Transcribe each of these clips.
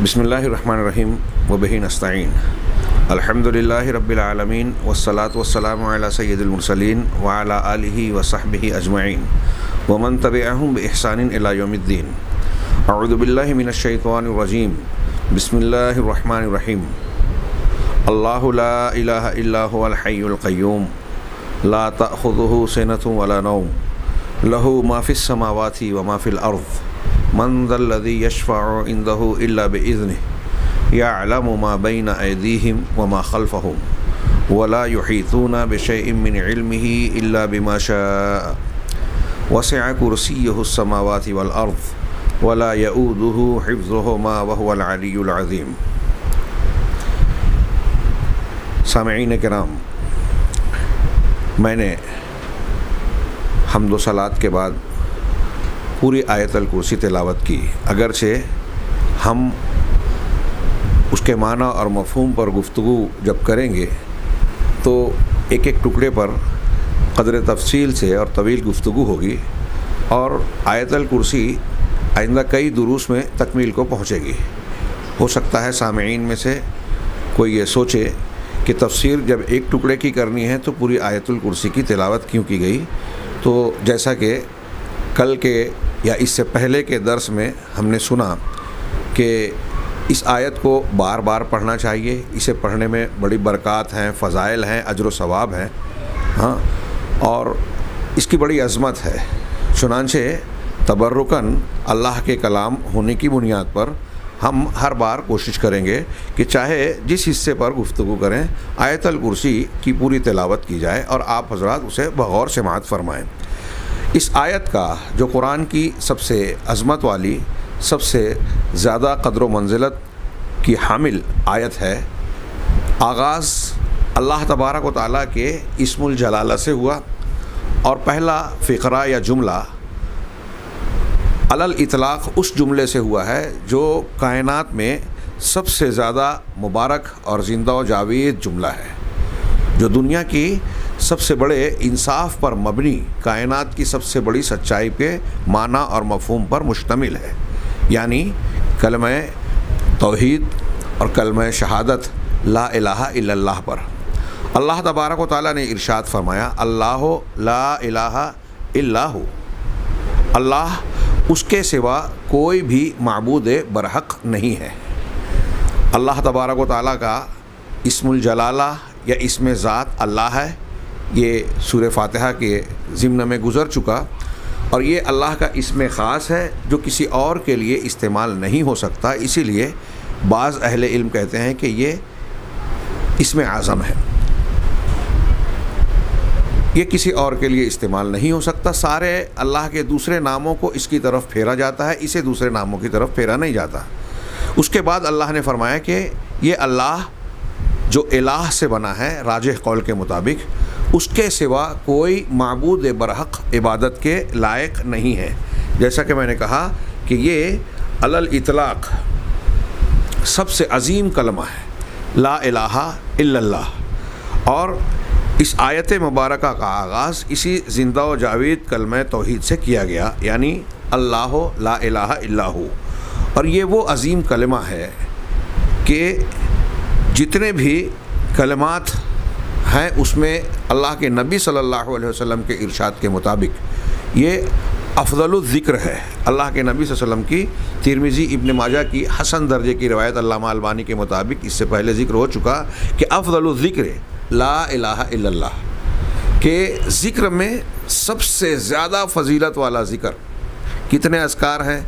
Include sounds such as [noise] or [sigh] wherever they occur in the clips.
बसमीम वबही नस्तीन अलहमदिल्ला रबालमीन वसलात वसलाम सैदुलमरसलिन वाला आलिहि वसहबिहि अजमैन वमन तबअहम बहसान योमद्दीन अऊदबिल्लिमिनशैतवानरजीम बसमीम अल्लाह ला इलाहा इल्ला हुवल हय्युल क़य्यूम ला तअख़ुज़ुहु सिनतुन वला नौम लहू मा फ़िस समावाति व मा फ़िल अर्ज़ मन ज़ल्लज़ी यशफ़अु इंदहु इल्ला बिइज़्निहि यअलमु मा बैन अयदीहिम व मा खल्फ़हुम वला युहीतूना बिशैइन मिन इल्मिहि इल्ला बिमा शाअ वसिअ कुर्सिय्युहु समावाति वल अर्ज़ वला यऊदुहु हिफ्ज़ुहुमा व हुवल अलियुल अज़ीम सामीन कराम मैंने हमदो सलात के बाद पूरी आयतल कुर्सी तिलावत की, अगरचे हम उसके माना और मफहम पर गुफ्तु जब करेंगे तो एक एक टुकड़े पर कदर तफसील से और तवील गुफ्तु होगी और आयतल कुर्सी आइंदा कई दुरूस में तकमील को पहुँचेगी। हो सकता है सामीन में से कोई ये सोचे कि तफसीर जब एक टुकड़े की करनी है तो पूरी आयतुल कुर्सी की तिलावत क्यों की गई? तो जैसा कि कल के या इससे पहले के दर्स में हमने सुना कि इस आयत को बार बार पढ़ना चाहिए। इसे पढ़ने में बड़ी बरक़ात हैं, फ़ज़ाइल हैं अजर सवाब हैं। हाँ और इसकी बड़ी अज़मत है। चुनानचे तबर्रुकन अल्लाह के कलाम होने की बुनियाद पर हम हर बार कोशिश करेंगे कि चाहे जिस हिस्से पर गुफ्तु करें, आयतल कुर्सी की पूरी तिलावत की जाए और आप हजरात उसे बगौर से मात फरमाएँ। इस आयत का, जो कुरान की सबसे अज़मत वाली, सबसे ज़्यादा कदर मंजिलत की हामिल आयत है, आगाज़ अल्लाह तबारक व ताली के इसमुल जलाला से हुआ। और पहला फ़िक्रा या जुमला अलल इतलाक़ उस जुमले से हुआ है, जो कायनात में सबसे ज़्यादा मुबारक और ज़िंदा जावेद जुमला है, जो दुनिया की सबसे बड़े इंसाफ पर मबनी कायनात की सबसे बड़ी सच्चाई के माना और मफहूम पर मुश्तमिल है। यानी कलम तोहद और कलम शहादत, ला इल्लल्लाह पर। अल्लाह तबारक ताली ने इरशाद फरमाया, अल्लाह ला इलाहा इल्लाहु। अल्लाह उसके सिवा कोई भी मबूद बरहक नहीं है। अल्लाह तबारक ताली का इसमुल जलाला या इसमें ज़ात अल्लाह है। ये सूर फातहा के ज़िम्न में गुज़र चुका और ये अल्लाह का इसमें ख़ास है जो किसी और के लिए इस्तेमाल नहीं हो सकता। इसीलिए बाज़ अहले इल्म कहते हैं कि ये इसमें आज़म है। ये किसी और के लिए इस्तेमाल नहीं हो सकता। सारे अल्लाह के दूसरे नामों को इसकी तरफ़ फेरा जाता है, इसे दूसरे नामों की तरफ़ फेरा नहीं जाता। उसके बाद अल्लाह ने फरमाया कि ये अल्लाह जो इलाह से बना है राज कौल के मुताबिक उसके सिवा कोई मबूद बरहक इबादत के लायक नहीं है। जैसा कि मैंने कहा कि ये अलल इतलाक़ सबसे अजीम कलमा है, ला इलाहा इल्लल्लाह। और इस आयत मुबारक का आगाज़ इसी ज़िंदा व जावेद कलम तोहद से किया गया, यानी अल्लाह ला इलाहा इल्लाहु। और ये वो अजीम कलमा है कि जितने भी कलमात हैं, उसमें अल्लाह के नबी सल्लल्लाहु अलैहि वसल्लम के इरशाद के मुताबिक ये अफजलुल्ज़िक्र है। अल्लाह के नबी वसल्लम की, तिरमिज़ी, इब्न माजा की हसन दर्जे की रवायत अल्लामा अलबानी के मुताबिक इससे पहले ज़िक्र हो चुका कि अफजलुल्ज़िक्र ला इलाहा इल्लल्लाह, के ज़िक्र में सबसे ज़्यादा फजीलत वाला ज़िक्र कितने असकार हैं?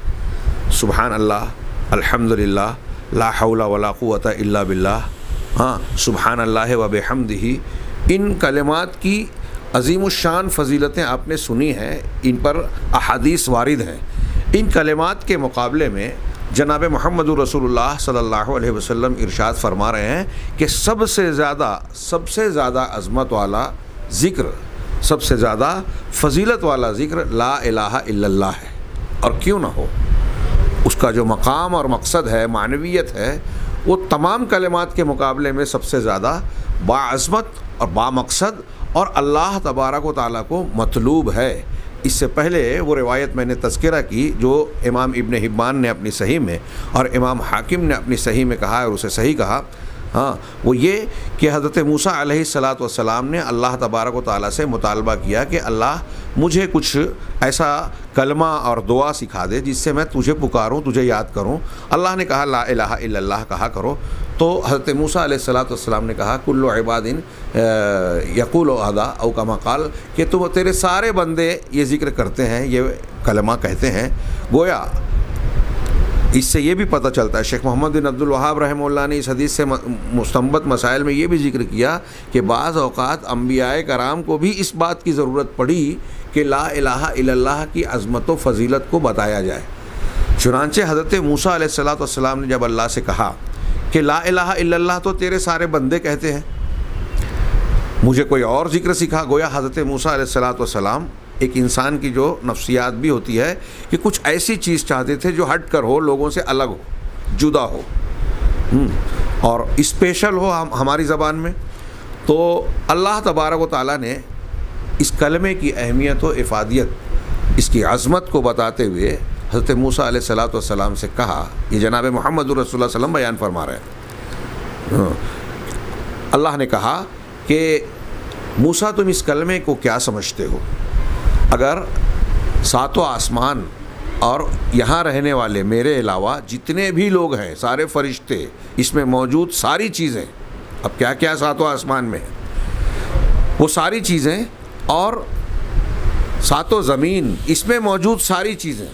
सुबहान अल्लाह अल्हम्दुलिल्लाह, ला हौला वला क़ुव्वत इल्ला बिल्लाह। हाँ सुबहान अल्लाह वब हमदही इन कलमात की अजीम शान फजीलतें आपने सुनी हैं, इन पर अहादीस वारद हैं। इन कलमात के मुकाबले में जनाब महमद रसूलुल्लाह सल्लल्लाहु अलैहि वसल्लम इरशाद फरमा रहे हैं कि सबसे ज़्यादा सबसे ज़्यादा अज़मत वाला ज़िक्र, सबसे ज़्यादा फजीलत वाला ज़िक्र ला इलाहा है। और क्यों ना हो? उसका जो मकाम और मकसद है, मानवीयत है वो तमाम कलमात के मुकाबले में सबसे ज़्यादा बाज़मत और बामकसद और अल्लाह तबारक ताली को मतलूब है। इससे पहले वो रिवायत मैंने तस्करा की, जो इमाम इबन हिब्बान ने अपनी सही में और इमाम हाकिम ने अपनी सही में कहा और उसे सही कहा। हाँ वो ये कि हज़रत मूसा सलाम ने अल्लाह तबारक ताली से मुतालबा किया कि अल्लाह मुझे कुछ ऐसा कलमा और दुआ सिखा दे जिससे मैं तुझे पुकारूँ, तुझे याद करूँ। अल्लाह ने कहा, ला इलाहा इल्लल्लाह कहा करो। तो हज़रत मूसा सलाम ने कहा, कुल्लो इबादिन यकुल अदा, औ कमा काल, कि तुम तेरे सारे बंदे ये ज़िक्र करते हैं, ये कलमा कहते हैं। गोया इससे ये भी पता चलता है, शेख मोहम्मद बिन अब्दुल वहाब रहमल्ला ने इस हदीस से मुस्तमत मसाइल में ये भी ज़िक्र किया कि बाज़ अवकात अम्बिया कराम को भी इस बात की ज़रूरत पड़ी कि ला इलाहा की अज़मत व फजीलत को बताया जाए। चुनानचे हज़रत मूसा सलाम ने जब अल्लाह से कहा कि ला इलाहा तो तेरे सारे बंदे कहते हैं, मुझे कोई और ज़िक्र सिखा, गोया हज़रत मूसा सलाम एक इंसान की जो नफ्सियात भी होती है कि कुछ ऐसी चीज़ चाहते थे जो हट कर हो लोगों से अलग हो जुदा हो। हम्म, और स्पेशल हो हम हमारी ज़बान में। तो अल्लाह तबारक ताली ने इस कलमे की अहमियत व इफ़ादियत इसकी अज़मत को बताते हुए हज़रत मूसा सलाम से कहा ये जनाब मोहम्मद रसोल्ला बयान फरमा रहे हैं। हाँ, अल्लाह ने कहा कि मूसा तुम इस कलमे को क्या समझते हो? अगर सातों आसमान और यहाँ रहने वाले मेरे अलावा जितने भी लोग हैं, सारे फरिश्ते, इसमें मौजूद सारी चीज़ें, अब क्या क्या सातों आसमान में वो सारी चीज़ें और सातों ज़मीन, इसमें मौजूद सारी चीज़ें,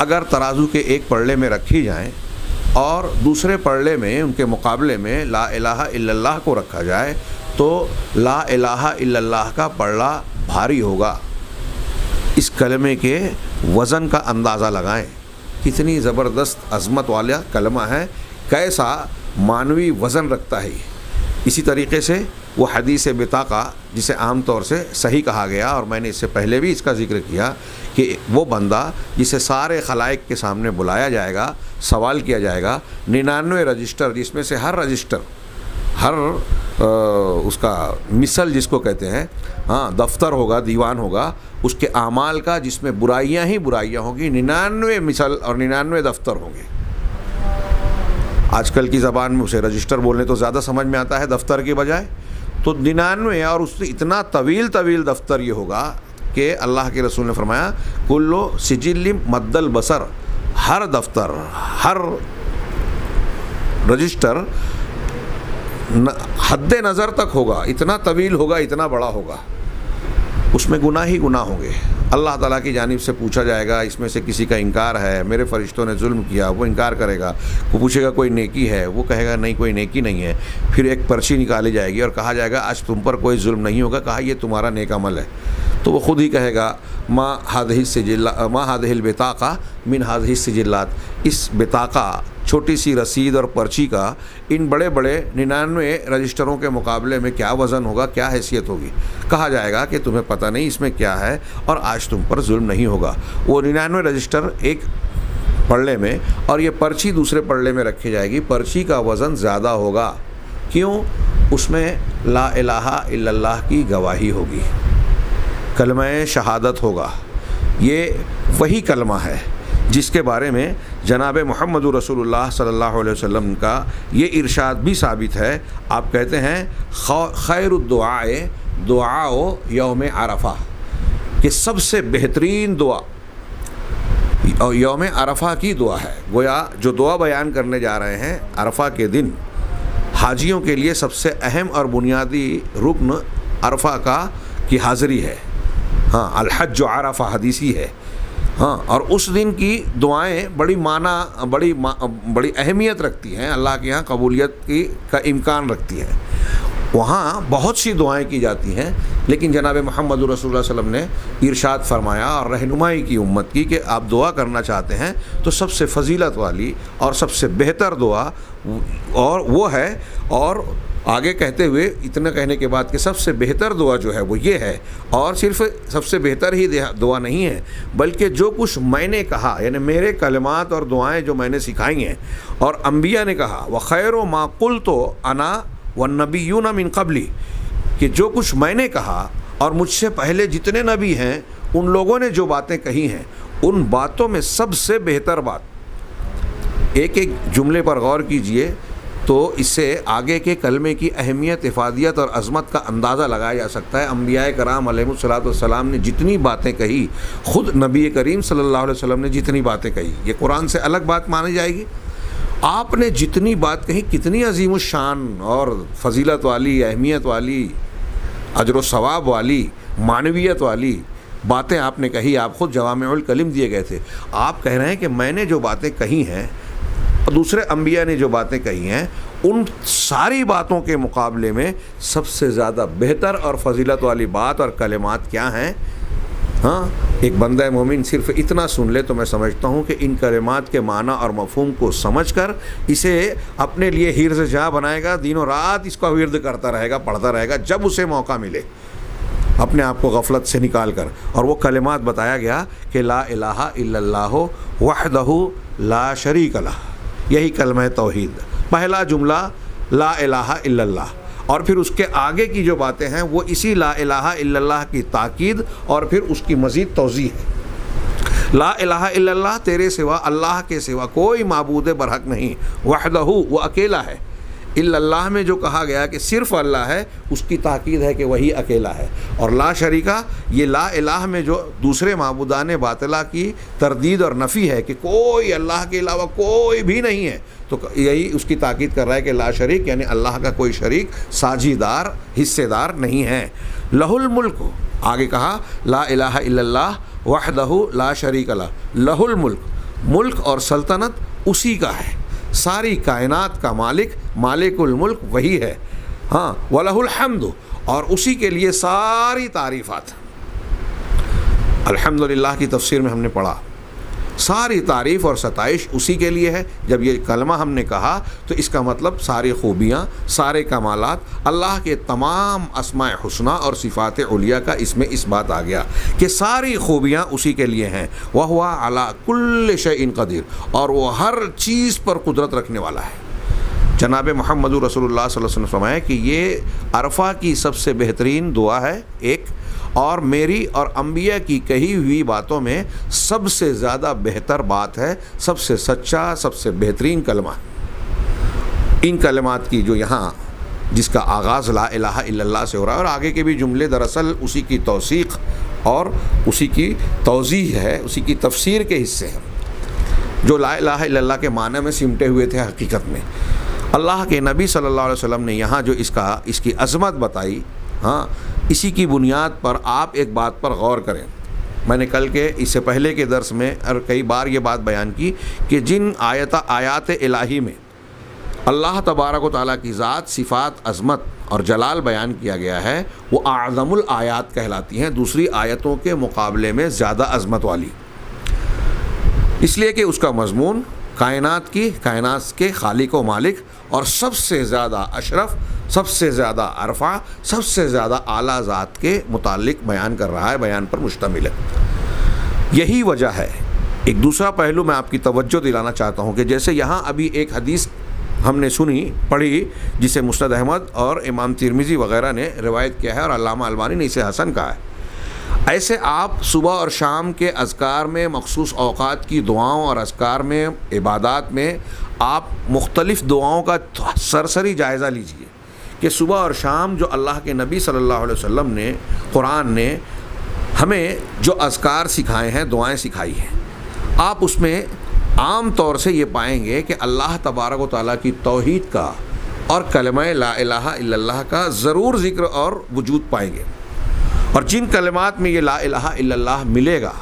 अगर तराजू के एक पड़े में रखी जाएँ और दूसरे पड़े में, उनके मुकाबले में ला इलाहा इल्लल्लाह को रखा जाए तो ला इलाहा इल्लल्लाह का पड़ला भारी होगा। इस कलमे के वज़न का अंदाज़ा लगाएँ। कितनी ज़बरदस्त अज़मत वाला कलमा है। कैसा मानवी वज़न रखता है। इसी तरीके से वो हदीस बिताका जिसे आम तौर से सही कहा गया, और मैंने इससे पहले भी इसका ज़िक्र किया कि वो बंदा, जिसे सारे खलाइक के सामने बुलाया जाएगा, सवाल किया जाएगा, निन्यानवे रजिस्टर, जिसमें से हर रजिस्टर, हर उसका मिसल जिसको कहते हैं हाँ दफ्तर होगा, दीवान होगा, उसके अमाल का जिसमें बुराइयाँ ही बुराइयाँ होंगी, निन्यानवे मिसल और निन्यानवे दफ्तर होंगे। आजकल की ज़बान में उसे रजिस्टर बोलने तो ज़्यादा समझ में आता है दफ्तर के बजाय। तो निन्यानवे और उससे इतना तवील तवील दफ्तर ये होगा कि अल्लाह के रसूल ने फरमाया, कुल्लो सिजिल मद्दल बसर, हर दफ्तर, हर रजिस्टर हद नज़र तक होगा, इतना तवील होगा, इतना बड़ा होगा। उसमें गुनाह ही गुनाह होंगे। अल्लाह ताला की जानिब से पूछा जाएगा, इसमें से किसी का इनकार है, मेरे फरिश्तों ने जुल्म किया, वो इनकार करेगा, वो पूछेगा कोई नेकी है, वो कहेगा, नहीं, कोई नेकी नहीं है। फिर एक पर्ची निकाली जाएगी और कहा जाएगा, आज तुम पर कोई जुल्म नहीं होगा, कहा ये तुम्हारा नेक अमल है। तो वो ख़ुद ही कहेगा, माँ हादही से जिल्ला माँ हादहिल बेताका मिन हादही से जिल्लात इस बेताका छोटी सी रसीद और पर्ची का इन बड़े बड़े निन्यानवे रजिस्टरों के मुकाबले में क्या वज़न होगा, क्या हैसियत होगी? कहा जाएगा कि तुम्हें पता नहीं इसमें क्या है और आज तुम पर जुल्म नहीं होगा। वो निन्यानवे रजिस्टर एक पढ़ने में और ये पर्ची दूसरे पढ़ने में रखी जाएगी। पर्ची का वज़न ज़्यादा होगा। क्यों? उसमें ला इलाहा इल्लल्लाह की गवाही होगी। कलम शहादत होगा। ये वही कलमा है जिसके बारे में जनाब मोहम्मद सल्लल्लाहु अलैहि वसल्लम का ये इरशाद भी साबित है। आप कहते हैं खैर दुआए दुआओ यौम अरफा, कि सबसे बेहतरीन दुआ और यौम अरफा की दुआ है। गोया जो दुआ बयान करने जा रहे हैं, अरफा के दिन, हाजियों के लिए सबसे अहम और बुनियादी रुकन अरफा का, की हाज़िरी है। हाँ अलहज जो आरफा हदीसी है। हाँ और उस दिन की दुआएँ बड़ी माना बड़ी मा, बड़ी अहमियत रखती हैं। अल्लाह के यहाँ कबूलियत की का इम्कान रखती हैं। वहाँ बहुत सी दुआएँ की जाती हैं लेकिन जनाब मोहम्मद वसल्लम ने इरशाद फरमाया और रहनुमाई की उम्मत की कि आप दुआ करना चाहते हैं तो सबसे फजीलत वाली और सबसे बेहतर दुआ और वो है और आगे कहते हुए इतना कहने के बाद कि सबसे बेहतर दुआ जो है वो ये है, और सिर्फ़ सबसे बेहतर ही दुआ नहीं है, बल्कि जो कुछ मैंने कहा, यानी मेरे कलमात और दुआएँ जो मैंने सिखाई हैं, और अम्बिया ने कहा, व खैर व माकुल तो अना व नबी यून मिन कबली, कि जो कुछ मैंने कहा, और मुझसे पहले जितने नबी हैं, उन लोगों ने जो बातें कही हैं, उन बातों में सबसे बेहतर बात। एक एक जुमले पर गौर कीजिए तो इससे आगे के कलमे की अहमियत, इफादियत और अज़मत का अंदाज़ा लगाया जा सकता है। अम्बिया कराम सलाम ने जितनी बातें कही, ख़ुद नबी करीम सल्लल्लाहु अलैहि वसल्लम ने जितनी बातें कही, ये कुरान से अलग बात मानी जाएगी। आपने जितनी बात कही, कितनी अजीम शान और फजीलत वाली, अहमियत वाली, अजर सवाब वाली, मानवीयत वाली बातें आपने कही, आप ख़ुद जवाम कलिम दिए गए थे। आप कह रहे हैं कि मैंने जो बातें कही हैं दूसरे अम्बिया ने जो बातें कही हैं, उन सारी बातों के मुकाबले में सबसे ज़्यादा बेहतर और फजीलत वाली बात और कलेमात क्या हैं? हाँ एक बंदा मोमिन, सिर्फ़ इतना सुन ले तो मैं समझता हूँ कि इन कलेमात के माना और मफहम को समझ कर इसे अपने लिए हीर से जहाँ बनाएगा, दिनों रात इसका विरद करता रहेगा, पढ़ता रहेगा, जब उसे मौका मिले। अपने आप को गफलत से निकाल कर और वो कलेमात बताया गया कि ला इलाहा इल्लल्लाह वहदहु ला शरीक अल्लाह यही कलम तोहद। पहला जुमला, ला इलाहा और फिर उसके आगे की जो बातें हैं, वो इसी ला की ताक़द और फिर उसकी मज़ीद तोज़ी है। ला इल्लल्लाह तेरे सिवा अल्लाह के सिवा कोई मबूद बरहक नहीं। वहदहू, वो अकेला है। इल्लल्लाह में जो कहा गया कि सिर्फ़ अल्लाह है, उसकी ताकीद है कि वही अकेला है। और ला शरीका, ये ला इलाह में जो दूसरे मबूदान बातला की, तरदीद और नफ़ी है कि कोई अल्लाह के अलावा कोई भी नहीं है तो यही उसकी ताकीद कर रहा है कि ला शरीक, यानी अल्लाह का कोई शरीक, साझीदार, हिस्सेदार नहीं है। लहुल मुल्क, आगे कहा, ला इलाहा इल्लल्लाह वहदहु ला शरीक अला। लहुल मुल्क मुल्क और सल्तनत उसी का है। सारी कायनात का मालिक, मालिकुल मुल्क वही है। हाँ वलहुल हमद, और उसी के लिए सारी तारीफ़ात। अल्हम्दुलिल्लाह की तफसीर में हमने पढ़ा। सारी तारीफ़ और सताइश उसी के लिए है। जब ये कलमा हमने कहा तो इसका मतलब सारी खूबियाँ, सारे कमालत, अल्लाह के तमाम असमा हसना और सिफ़ात उलिया का इसमें इस बात आ गया कि सारी खूबियाँ उसी के लिए हैं। वह हुआ अला कुल्ल इन कदीर और वह हर चीज़ पर कुदरत रखने वाला है। जनाब महमद रसोल्ला फरमाया कि ये अरफा की सबसे बेहतरीन दुआ है। एक और मेरी और अम्बिया की कही हुई बातों में सबसे ज़्यादा बेहतर बात है, सबसे सच्चा, सबसे बेहतरीन कलमा। इन कलमात की जो यहाँ, जिसका आगाज़ ला इलाहा इल्लल्लाह से हो रहा है, और आगे के भी जुमले दरअसल उसी की तोसीक और उसी की तोज़ी है, उसी की तफसीर के हिस्से हैं। जो ला इलाहा इल्लल्लाह के माने में सिमटे हुए थे हकीकत में। अल्लाह के नबी सल्लल्लाहु अलैहि वसल्लम ने यहाँ जो इसका, इसकी अज़मत बताई हाँ इसी की बुनियाद पर आप एक बात पर गौर करें। मैंने कल के, इससे पहले के दर्स में और कई बार ये बात बयान की कि जिन आयत, आयात इलाही में अल्लाह तबारक ताली की ज़ात, सिफ़ात, अज़मत और जलाल बयान किया गया है, वो आज़मुल आयात कहलाती हैं। दूसरी आयतों के मुकाबले में ज़्यादा अज़मत वाली। इसलिए कि उसका मजमून कायनात की, कायनात के खालिक व मालिक और सबसे ज़्यादा अशरफ, सबसे ज़्यादा अरफा, सबसे ज़्यादा आला ज़ात के मुतालिक बयान कर रहा है, बयान पर मुश्तमिल है। यही वजह है। एक दूसरा पहलू मैं आपकी तवज्जो दिलाना चाहता हूँ कि जैसे यहाँ अभी एक हदीस हमने सुनी, पढ़ी, जिसे मुस्तद अहमद और इमाम तिरमिज़ी वगैरह ने रिवायत किया है और अल्लामा अलबानी ने इसे हसन कहा है। ऐसे आप सुबह और शाम के अज़कार में मखसूस अवकात की दुआओं और अज़कार में, इबादत में आप मुख्तलिफ़ दुआओं का सरसरी जायज़ा लीजिए कि सुबह और शाम जो अल्लाह के नबी सल्लल्लाहु अलैहि वसल्लम ने, कुरान ने हमें जो अज़कार सिखाए हैं, दुआएँ सिखाई हैं, आप उसमें आम तौर से ये पाएँगे कि अल्लाह तबारक ताली की तोहद का और कलम ला इलाहा इल्लल्लाह का ज़रूर ज़िक्र और वजूद पाएँगे। और जिन कलमात में ये ला इलाहा मिलेगा,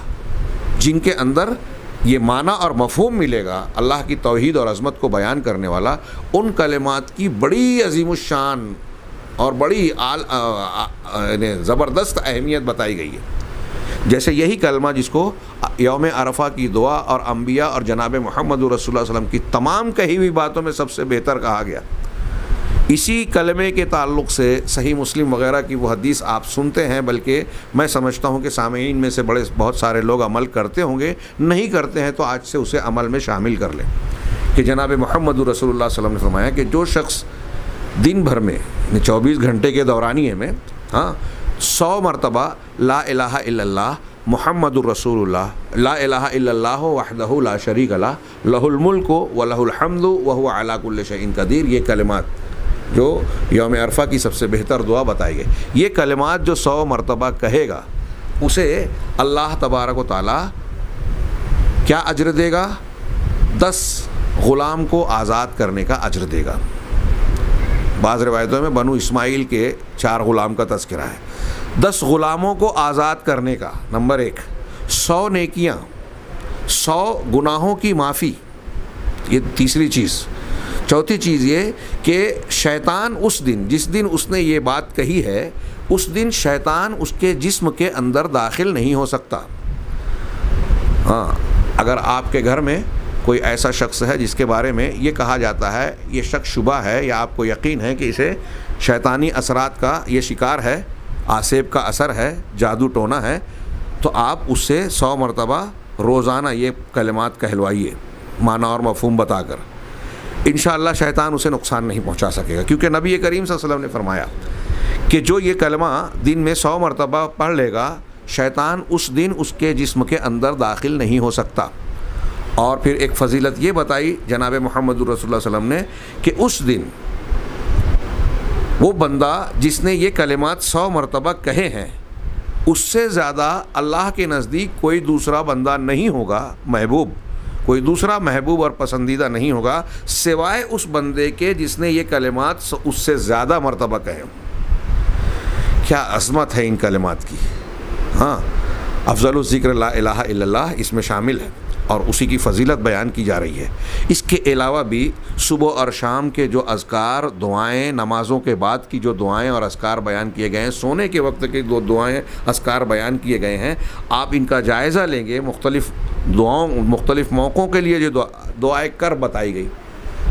जिनके अंदर ये माना और मफहम मिलेगा, अल्लाह की तोहद और अज़मत को बयान करने वाला, उन कलमात की बड़ी अजीम शान और बड़ी आल ज़बरदस्त अहमियत बताई गई है। जैसे यही कलमा जिसको योम अरफा की दुआ और अम्बिया और जनाब महमद रसोल्ला की तमाम कही हुई बातों में सबसे बेहतर कहा गया। इसी कलमे के ताल्लुक से सही मुस्लिम वगैरह की वो हदीस आप सुनते हैं, बल्कि मैं समझता हूँ कि सामीन में से बड़े बहुत सारे लोग अमल करते होंगे, नहीं करते हैं तो आज से उसे अमल में शामिल कर लें। कि जनाब महमद रसोल्ला ने फरमाया कि जो शख्स दिन भर में चौबीस घंटे के दौरानिए में हाँ सौ मरतबा, ला इलाहा इल्लल्लाह ला इलाहा इल्लल्लाह शरीक व कदीर, ये कलिमात जो योम अरफा की सबसे बेहतर दुआ बताई गई। ये कलिमात जो सौ मरतबा कहेगा, उसे अल्लाह तबारक व क्या अजर देगा? दस ग़ुलाम को आज़ाद करने का अजर देगा। बाज़ रवायतों में बनु इस्माइल के चार ग़ुलाम का तस्करा है। दस ग़ुलामों को आज़ाद करने का, नंबर एक, सौ नेकियाँ, सौ गुनाहों की माफ़ी, ये तीसरी चीज़ चौथी चीज़ ये कि शैतान उस दिन, जिस दिन उसने ये बात कही है, उस दिन शैतान उसके जिस्म के अंदर दाखिल नहीं हो सकता। हाँ अगर आपके घर में कोई ऐसा शख्स है जिसके बारे में ये कहा जाता है, ये शख्स शुबा है या आपको यकीन है कि इसे शैतानी असरात का ये शिकार है, आसेब का असर है, जादू टोना है तो आप उससे सौ मरतबा रोज़ाना ये कलमात कहलवाइए, माना और मफहम बताकर। इन शैतान उसे नुकसान नहीं पहुँचा सकेगा। क्योंकि नबी करीम वसल्लम ने फरमाया कि जो ये कलमा दिन में सौ मरतबा पढ़ लेगा, शैतान उस दिन उसके जिस्म के अंदर दाखिल नहीं हो सकता। और फिर एक फजीलत ये बताई जनाब मोहम्मद रसोल्ला ने कि उस दिन वो बंदा जिसने ये कलमात सौ मरतबा कहे हैं, उससे ज़्यादा अल्लाह के नज़दीक कोई दूसरा बंदा नहीं होगा महबूब। कोई दूसरा महबूब और पसंदीदा नहीं होगा, सिवाय उस बंदे के जिसने ये कलिमात उससे ज़्यादा मरतबा कहे। क्या अजमत है इन कलमात की? हाँ अफजल ज़िक्र ला इसमें शामिल है। और उसी की फजीलत बयान की जा रही है। इसके अलावा भी सुबह और शाम के जो अज़कार, दुआएँ, नमाज़ों के बाद की जो दुआएँ और असकार बयान किए गए हैं, सोने के वक्त के दो दुआएँ असकार बयान किए गए हैं, आप इनका जायज़ा लेंगे मुख्तलिफ़ दुआओं, मुख्तलिफ़ मौक़ों के लिए जो दुआएँ कर बताई गई।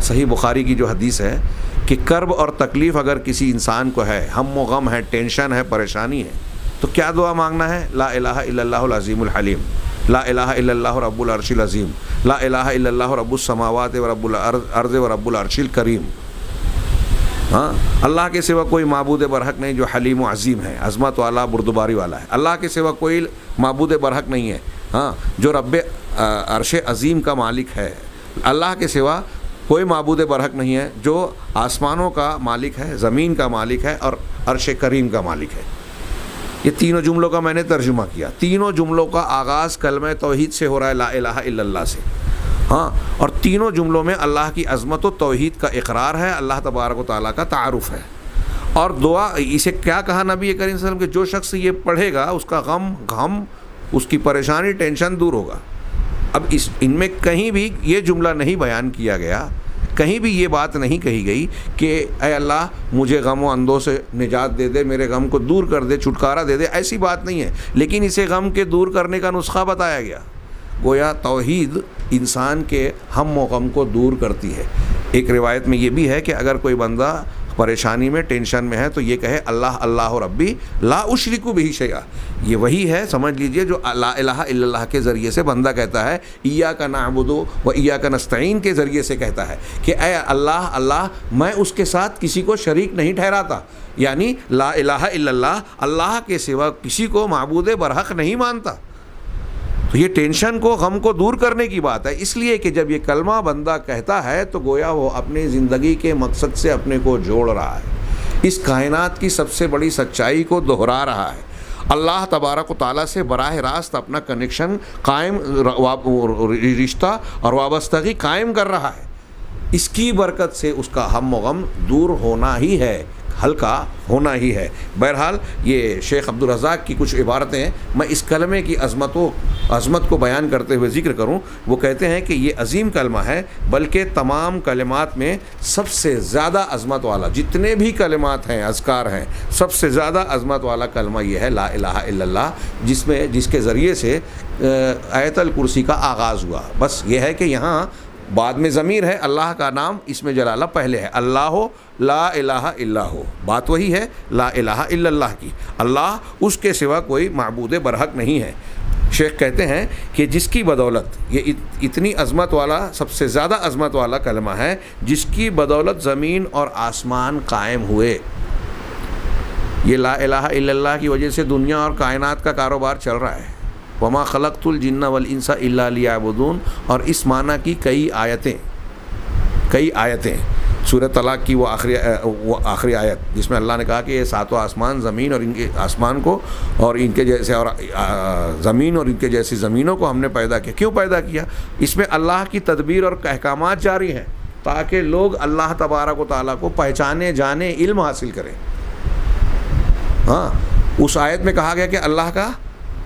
सही बुखारी की जो हदीस है कि कर्ब और तकलीफ़ अगर किसी इंसान को है, हम गम है, टेंशन है, परेशानी है तो क्या दुआ मांगना है? ला अजीमुल हलीम। ला इलाहा रब्बुल अर्शिल अज़ीम ला इलाहा रब्बुस व रब्बुल अर्ज़ व रब्बुल अर्शिल करीम हाँ अल्लाह के सिवा कोई मबूद बरहक नहीं जो हलीम अज़ीम है अज़मत वाला बुरदबारी वाला है अल्लाह के सिवा कोई मबूद बरहक नहीं है हाँ जो रब अरश अज़ीम का मालिक है अल्लाह के सिवा कोई मबूद बरहक नहीं है जो आसमानों का मालिक है ज़मीन का मालिक है और अरश करीम का मालिक है ये तीनों जुमलों का मैंने तर्जुमा किया। तीनों जुमलों का आगाज़ कलम तोहद से हो रहा है, ला इल्लल्लाह से। हाँ और तीनों जुमलों में अल्लाह की अज़मत तोहद का इकरार है, अल्लाह तबारक ताली का तारफ़ है। और दुआ, इसे क्या कहा नबी करीम वसल्लम कि, जो शख्स ये पढ़ेगा, उसका गम गम उसकी परेशानी, टेंशन दूर होगा। अब इस, इनमें कहीं भी ये जुमला नहीं बयान किया गया। कहीं भी ये बात नहीं कही गई कि अय अल्लाह, मुझे गम व अंदों से निजात दे दे, मेरे गम को दूर कर दे, छुटकारा दे दे। ऐसी बात नहीं है। लेकिन इसे गम के दूर करने का नुस्खा बताया गया। गोया तोहद इंसान के हम व गम को दूर करती है। एक रिवायत में ये भी है कि अगर कोई बंदा परेशानी में, टेंशन में है तो ये कहे, अल्लाह अल्लाह रब्बी, ला उशरिकु भी शया ये वही है, समझ लीजिए, जो ला इलाहा के ज़रिए से बंदा कहता है ईया का नाबुदो व ईया का नस्तीन के ज़रिए से कहता है कि अय अल्लाह अल्लाह, मैं उसके साथ किसी को शरीक नहीं ठहराता। यानी, ला इल्लल्लाह, अल्लाह के सिवा किसी को मबूद बरहक नहीं मानता। तो ये टेंशन को, गम को दूर करने की बात है। इसलिए कि जब ये कलमा बंदा कहता है तो गोया वो अपनी ज़िंदगी के मकसद से अपने को जोड़ रहा है। इस कायनात की सबसे बड़ी सच्चाई को दोहरा रहा है। अल्लाह तबारक ताली से बरह रास्त अपना कनेक्शन कायम रिश्ता और वाबस्तगी कायम कर रहा है। इसकी बरकत से उसका हम, गम दूर होना ही है। हल्का होना ही है। बहरहाल, ये शेख अब्दुल रज़ाक की कुछ इबारतें मैं इस कलमे की अज़मतों, अज़मत को बयान करते हुए ज़िक्र करूँ। वो कहते हैं कि ये अजीम कलमा है, बल्कि तमाम कलमात में सबसे ज़्यादा अज़मत वाला, जितने भी कलमात हैं, अजकार हैं, सबसे ज़्यादा अज़मत वाला कलमा ये है, ला इलाहा जिसमें, जिसके ज़रिए से आयतल कुर्सी का आगाज़ हुआ। बस ये है कि यहाँ बाद में ज़मीर है अल्लाह का नाम इसमें जलाला पहले है। अल्लाह ला इलाहा इल्ला हो। बात वही है ला इलाहा इल्लल्लाह की। अल्लाह उसके सिवा कोई मबूद बरहक नहीं है। शेख कहते हैं कि जिसकी बदौलत ये इत, इतनी अजमत वाला सबसे ज़्यादा अजमत वाला कलमा है जिसकी बदौलत ज़मीन और आसमान कायम हुए। ये ला इलाहा इल्लल्लाह की वजह से दुनिया और कायनात का कारोबार चल रहा है। वमा खलकतुलजन्ना वल इंसा इल्लाबून और इस माना की कई आयतें कई आयतें। सूर तलाक की वो आखिरी वो आखिरी आयत, जिसमें अल्लाह ने कहा कि ये सातों आसमान ज़मीन और इनके आसमान को, और इनके जैसे, और ज़मीन और इनके जैसी ज़मीनों को हमने पैदा किया। क्यों पैदा किया? इसमें अल्लाह की तदबीर और अहकाम जारी हैं, ताकि लोग अल्लाह तबारक ताली को पहचाने, जाने, इल्म हासिल करें। हाँ उस आयत में कहा गया कि अल्लाह का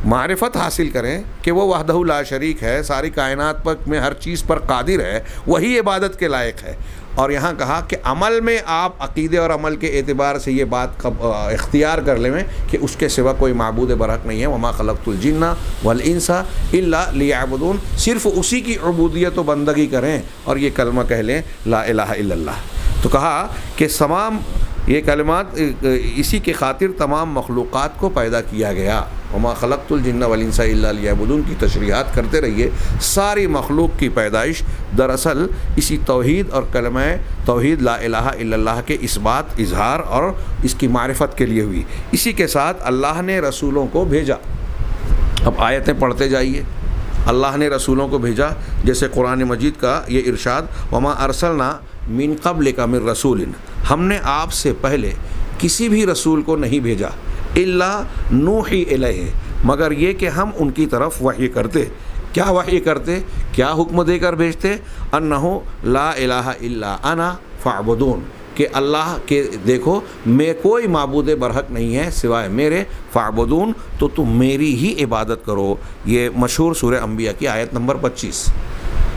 मारिफत हासिल करें कि वो वहदहुल्ला शरीक है, सारी कायनात पर, में हर चीज़ पर कादिर है, वही इबादत के लायक है। और यहाँ कहा कि अमल में आप अकीदे और अमल के एतबार से ये बात कब इख्तियार कर लें कि उसके सिवा कोई मबूद बरक नहीं है। वमा खलकतुलजन्ना वलसा लियाबून सिर्फ़ उसी की अबूदियत बंदगी करें और ये कलमा कह लें, ला तो कहा कि तमाम ये कलमात इसी के खातिर तमाम मखलूक़ को पैदा किया गया। वमा खलकतुलजन्ना वलिनसाबुदून की तशरीहत करते रहिए। सारी मखलूक की पैदाइश दरअसल इसी तोहद और कलम तोहद ला के इस बात, इजहार और इसकी मारफत के लिए हुई। इसी के साथ अल्लाह ने रसूलों को भेजा। अब आयतें पढ़ते जाइए। अल्लाह ने रसूलों को भेजा, जैसे कुरान मजीद का ये इरशाद, वमा अरसलना मिन कबल का मिन रसूल हमने आपसे पहले किसी भी रसूल को नहीं भेजा। इल्ला नूही इलह, मगर ये कि हम उनकी तरफ़ वही करते। क्या वही करते? क्या हुक्म देकर भेजते? अन्नहो ला इलाहा इल्ला अना फ़ाबुदून, कि अल्लाह के देखो, मैं कोई मबूद बरहक नहीं है सिवाय मेरे, फ़ाबुदून तो तुम मेरी ही इबादत करो। ये मशहूर सूर अम्बिया की आयत नंबर 25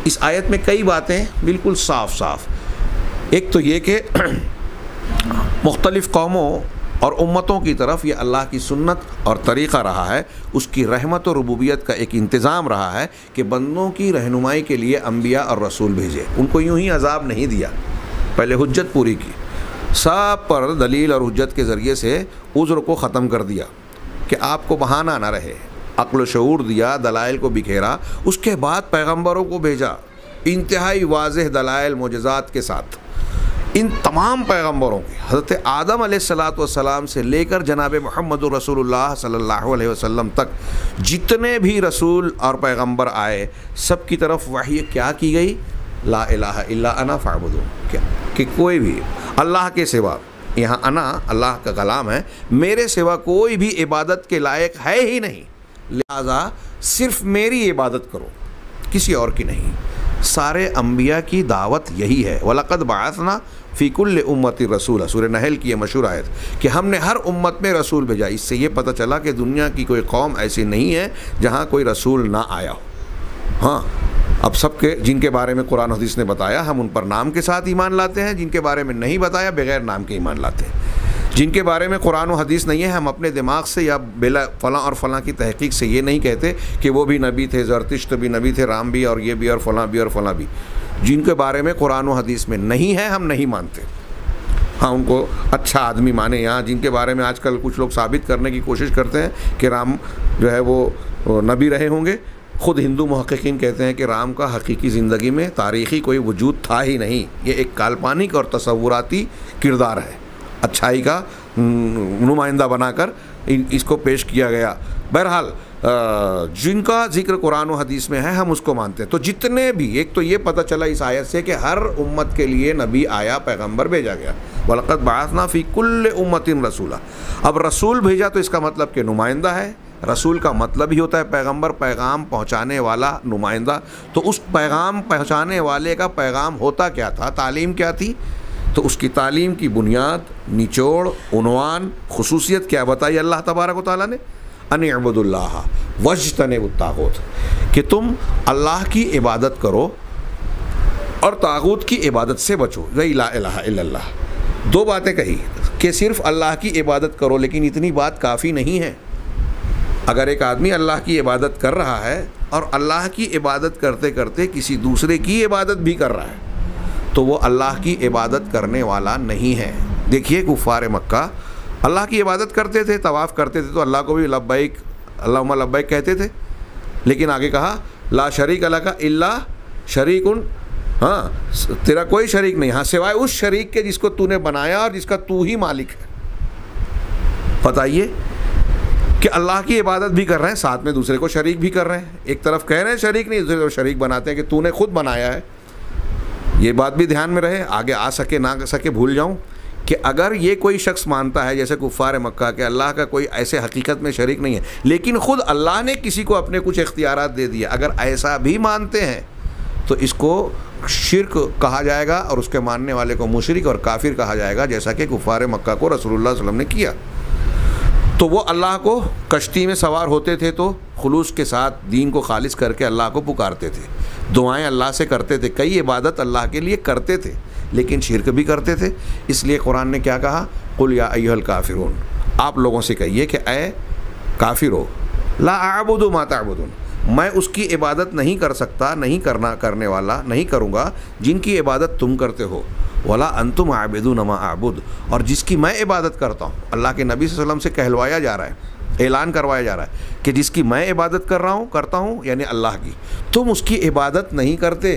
इस आयत में कई बातें बिल्कुल साफ़ साफ़ एक तो ये कि [clears throat] मुख्तलिफ़ कौमों और उम्मतों की तरफ़ ये अल्लाह की सुन्नत और तरीक़ा रहा है। उसकी रहमत और रबूबियत का एक इंतज़ाम रहा है कि बंदों की रहनुमाई के लिए अम्बिया और रसूल भेजे। उनको यूँ ही अजाब नहीं दिया। पहले हजत पूरी की। सब पर दलील और हजत के ज़रिए से उज़्र को ख़त्म कर दिया कि आपको बहाना ना रहे। अक्ल शूर दिया, दलाइल को बिखेरा, उसके बाद पैगम्बरों को भेजा। इंतहाई वाज दलाइल मोजात के साथ। इन तमाम पैगम्बरों की, हज़रत आदम सलाम से लेकर जनाब महमद रसूलुल्लाह वसल्लम तक, जितने भी रसूल और पैगंबर आए, सब की तरफ़ वही क्या की गई? ला इलाहा इल्ला अना फ़ाबुदू क्या? कि कोई भी, अल्लाह के सिवा, यहाँ अना, अल्लाह का कलाम है, मेरे सिवा कोई भी इबादत के लायक है ही नहीं। लिहाजा सिर्फ़ मेरी इबादत करो, किसी और की नहीं। सारे अम्बिया की दावत यही है, वलक़द बासना फ़ीकुल्ल उम्मत रसूल सूर नहल की यह मशहूर आयत, कि हमने हर उम्मत में रसूल भेजा। इससे ये पता चला कि दुनिया की कोई कौम ऐसी नहीं है जहाँ कोई रसूल ना आया हो। हाँ अब सबके, जिनके बारे में कुरान हदीस ने बताया, हम उन पर नाम के साथ ईमान लाते हैं, जिनके बारे में नहीं बताया, बगैर नाम के ईमान लाते हैं। जिनके बारे में कुरान हदीस नहीं है, हम अपने दिमाग से या बेला, फ़लाँ और फ़लाँ की तहकीक से ये नहीं कहते कि वो भी नबी थे, जरतिश्त भी नबी थे, राम भी और ये भी और फ़लाँ भी और फ़लाँ भी। जिनके बारे में कुरान और हदीस में नहीं है, हम नहीं मानते। हाँ उनको अच्छा आदमी माने। यहाँ जिनके बारे में आजकल कुछ लोग साबित करने की कोशिश करते हैं कि राम जो है वो नबी रहे होंगे। ख़ुद हिंदू महक्कीन कहते हैं कि राम का हकीकी ज़िंदगी में तारीख़ी कोई वजूद था ही नहीं। ये एक काल्पनिक और तस्वुराती किरदार है। अच्छाई का नुमाइंदा बनाकर इसको पेश किया गया। बहरहाल जिनका ज़िक्र कुरान हदीस में है, हम उसको मानते हैं। तो जितने भी, एक तो ये पता चला इस आयत से कि हर उम्मत के लिए नबी आया, पैगंबर भेजा गया। वलकत बासना फ़ी कुल्ल उम्मतिन रसूला। अब रसूल भेजा तो इसका मतलब कि नुमाइंदा है। रसूल का मतलब ही होता है पैगंबर, पैगाम पहुँचाने वाला नुमाइंदा। तो उस पैगाम पहुँचाने वाले का पैगाम होता क्या था? तालीम क्या थी? तो उसकी तालीम की बुनियाद, निचोड़, उनवान, खसूसियत क्या बताई अल्लाह तबारक ताली ने? अनबुल्ला वज तन तागुत। कि तुम अल्लाह की इबादत करो और तागुत की इबादत से बचो। गई ला दो बातें कही कि सिर्फ़ अल्लाह की इबादत करो, लेकिन इतनी बात काफ़ी नहीं है। अगर एक आदमी अल्लाह की इबादत कर रहा है और अल्लाह की इबादत करते करते किसी दूसरे की इबादत भी कर रहा है तो वो अल्लाह की इबादत करने वाला नहीं है। देखिए गुफ़ार मक्का। अल्लाह की इबादत करते थे, तवाफ़ करते थे तो अल्लाह को भी लब्बैक अल्लाह लब्बैक कहते थे। लेकिन आगे कहा, ला शरीक अल्लाह का इल्ला शरीक उन हाँ तेरा कोई शरीक नहीं हाँ सिवाय उस शरीक के जिसको तूने बनाया और जिसका तू ही मालिक है। बताइए कि अल्लाह की इबादत भी कर रहे हैं, साथ में दूसरे को शरीक भी कर रहे हैं। एक तरफ़ कह रहे हैं शरीक नहीं, दूसरे को शरीक बनाते हैं कि तूने खुद बनाया है। ये बात भी ध्यान में रहे, आगे आ सके, ना सके, भूल जाऊँ कि अगर ये कोई शख्स मानता है, जैसे कुफ़ार मक्का के, अल्लाह का कोई ऐसे हकीकत में शरीक नहीं है, लेकिन ख़ुद अल्लाह ने किसी को अपने कुछ इख्तियार दे दिए, अगर ऐसा भी मानते हैं तो इसको शिरक कहा जाएगा और उसके मानने वाले को मुशरक और काफिर कहा जाएगा, जैसा कि कुफ़ार मक्का को रसूलुल्लाह वसल्लम ने किया। तो वो अल्लाह को कश्ती में सवार होते थे तो खलूस के साथ दीन को खालिश करके अल्लाह को पुकारते थे। दुआएँ अल्लाह से करते थे, कई इबादत अल्लाह के लिए करते थे, लेकिन शिरक भी करते थे। इसलिए कुरान ने क्या कहा? कुल या अयहल काफिरून, आप लोगों से कहिए कि अय काफिर हो। ला आबुदु माताबुदन मैं उसकी इबादत नहीं कर सकता, नहीं करना, करने वाला, नहीं करूँगा, जिनकी इबादत तुम करते हो। वाला अंतुम आबिदु नमा आबुद और जिसकी मैं इबादत करता हूँ, अल्लाह के नबी वसल्लम से कहलवाया जा रहा है, ऐलान करवाया जा रहा है कि जिसकी मैं इबादत कर रहा हूँ, करता हूँ, यानी अल्लाह की। तुम उसकी इबादत नहीं करते।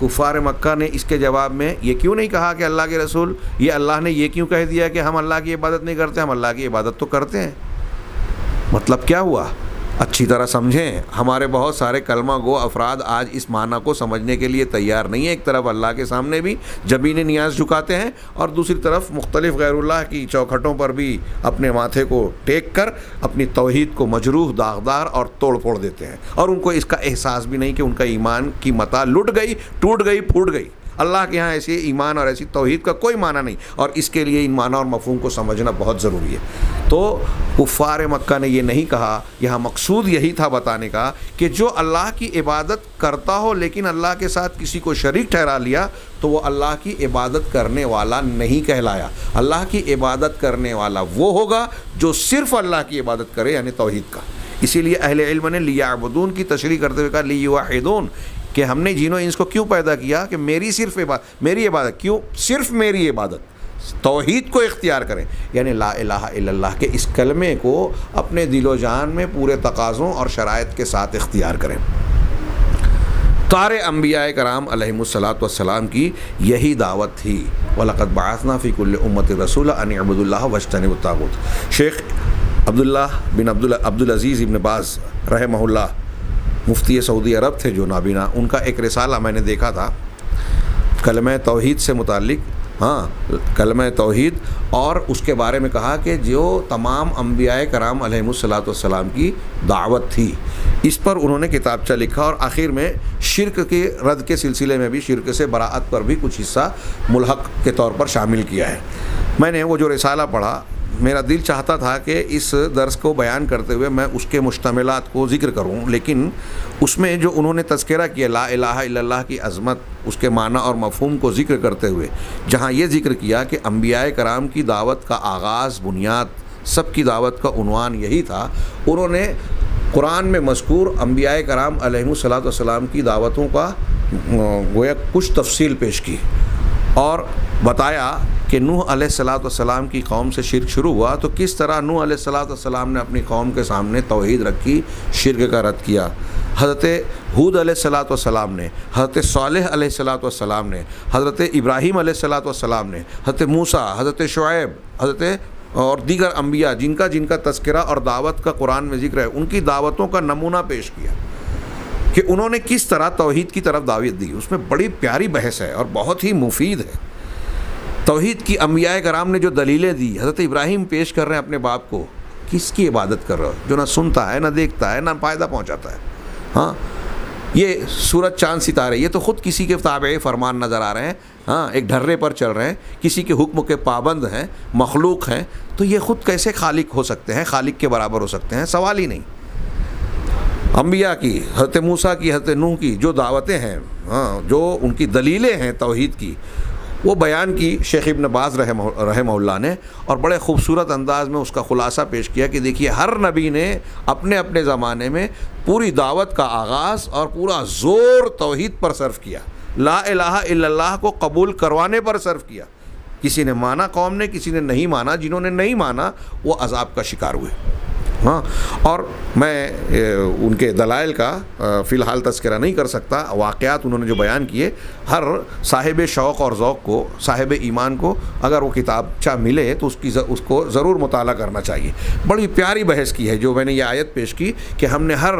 कुफ़ार मक्का ने इसके जवाब में ये क्यों नहीं कहा कि अल्लाह के रसूल, ये अल्लाह ने ये क्यों कह दिया कि हम अल्लाह की इबादत नहीं करते, हम अल्लाह की इबादत तो करते हैं। मतलब क्या हुआ? अच्छी तरह समझें। हमारे बहुत सारे कलमा गो अफराद आज इस माना को समझने के लिए तैयार नहीं है। एक तरफ़ अल्लाह के सामने भी जबीन न्याज झुकाते हैं और दूसरी तरफ़ मुख्तलिफ़ गैरुल्लाह की चौखटों पर भी अपने माथे को टेक कर अपनी तोहद को मजरूह, दागदार और तोड़ फोड़ देते हैं। और उनको इसका एहसास भी नहीं कि उनका ईमान की मता लुट गई, टूट गई, फूट गई। अल्लाह के यहाँ ऐसे ईमान और ऐसी तोहद का कोई माना नहीं। और इसके लिए इन माना और मफहम को समझना बहुत ज़रूरी है। तो कुफ़ार मक्का ने यह नहीं कहा, यहाँ मकसूद यही था बताने का कि जो अल्लाह की इबादत करता हो, लेकिन अल्लाह के साथ किसी को शरीक ठहरा लिया तो वो अल्लाह की इबादत करने वाला नहीं कहलाया। अल्लाह की इबादत करने वाला वो होगा जो सिर्फ़ अल्लाह की इबादत करे, यानी तोहद का। इसीलिए अहले इल्म ने लिया अबदून की तशरी करते हुए कहा ली वाहिदून कि हमने जीनो इंस को क्यों पैदा किया कि मेरी सिर्फ़ इबादत मेरी इबादत, क्यों? सिर्फ़ मेरी इबादत। तोहहीद को इख्तियार करें। यानी ला इलाहा के इस कलमे को अपने दिलो जान में पूरे तकाज़ों और शराइ के साथ इख्तियार करें। तार अम्बिया कराम सलाम की यही दावत थी। वलक़त बासना फ़िकुल उम्मत रसूल अन अब्दुल्ला वजतन ताबूत शेख अब्दुल्ला बिन अब्दुल अब्दुल अज़ीज़ इबन बाज़ रहमहुल्लाह मुफ्ती सऊदी अरब थे जो नाबीना, उनका एक रिसाला मैंने देखा था। कलम तोहद से मुतल हाँ कलम तोहद, और उसके बारे में कहा कि जो तमाम अम्बिया कराम सलाम की दावत थी, इस पर उन्होंने किताबचा लिखा, और आखिर में शिरक के, रद्द के सिलसिले में भी शिरक से बरात पर भी कुछ हिस्सा मुलहक के तौर पर शामिल किया है। मैंने वो जो रिसाला पढ़ा मेरा दिल चाहता था कि इस दर्स को बयान करते हुए मैं उसके मुश्तमिलात को ज़िक्र करूँ, लेकिन उसमें जो उन्होंने तस्करा किया, ला इलाहा की अज़मत, उसके माना और मफहम को ज़िक्र करते हुए, जहाँ ये ज़िक्र किया कि अम्बिया कराम की दावत का आगाज़, बुनियाद सब की दावत का उनवान यही था, उन्होंने कुरान में मजकूर अम्बिया कराम सलाम की दावतों का गोया कुछ तफसील पेश की। और बताया कि नूह सलाम की कौम से शिरक शुरू हुआ। तो किस तरह नूह सलाम ने अपनी कौम के सामने तोहद रखी, शिरक का रद्द किया? हज़रत हूद सलाम ने, हज़रत साल सलाम ने, हज़रत इब्राहीम सलाम ने, हज़रत मूसा, हज़रत शुएब हज़रत और दीगर अम्बिया जिनका जिनका तस्करा और दावत का कुरान में ज़िक्र है, उनकी दावतों का नमूना पेश किया। कि उन्होंने किस तरह तोहद की तरफ़ दावत दी। उसमें बड़ी प्यारी बहस है और बहुत ही मुफीद है। तोहद की अम्बिया कराम ने जो दलीलें दी, हज़रत इब्राहिम पेश कर रहे हैं अपने बाप को, किसकी इबादत कर रहे हो? जो ना सुनता है, ना देखता है, ना फ़ायदा पहुँचाता है। हाँ ये सूरज चाँद सितारे, ये तो ख़ुद किसी के ताबे फरमान नज़र आ रहे हैं। हाँ एक ढर्रे पर चल रहे हैं, किसी के हुक्म के पाबंद हैं, मखलूक हैं तो ये ख़ुद कैसे खालिक हो सकते हैं? खालिक के बराबर हो सकते हैं? सवाल ही नहीं। अम्बिया की हज़रत मूसा की हज़रत नूह की, जो दावतें हैं हाँ जो उनकी दलीलें हैं तोहद की, वो बयान की शेख इबन बाज़ रहमल्ला ने, और बड़े खूबसूरत अंदाज में उसका ख़ुलासा पेश किया कि देखिए, हर नबी ने अपने अपने ज़माने में पूरी दावत का आगाज़ और पूरा ज़ोर तोहद पर सर्व किया। ला इलाहा को कबूल करवाने पर सर्व किया। किसी ने माना कौम ने, किसी ने नहीं माना, जिन्होंने नहीं माना, वो अजाब का शिकार हुए। हाँ और मैं उनके दलाइल का फ़िलहाल तस्करा नहीं कर सकता। वाक़ात उन्होंने जो बयान किए, हर साहिब शौक़ और ओक़ को, साहिब ईमान को, अगर वो किताब चाह मिले तो उसकी उसको ज़रूर मुताला करना चाहिए। बड़ी प्यारी बहस की है जो मैंने ये आयत पेश की कि हमने हर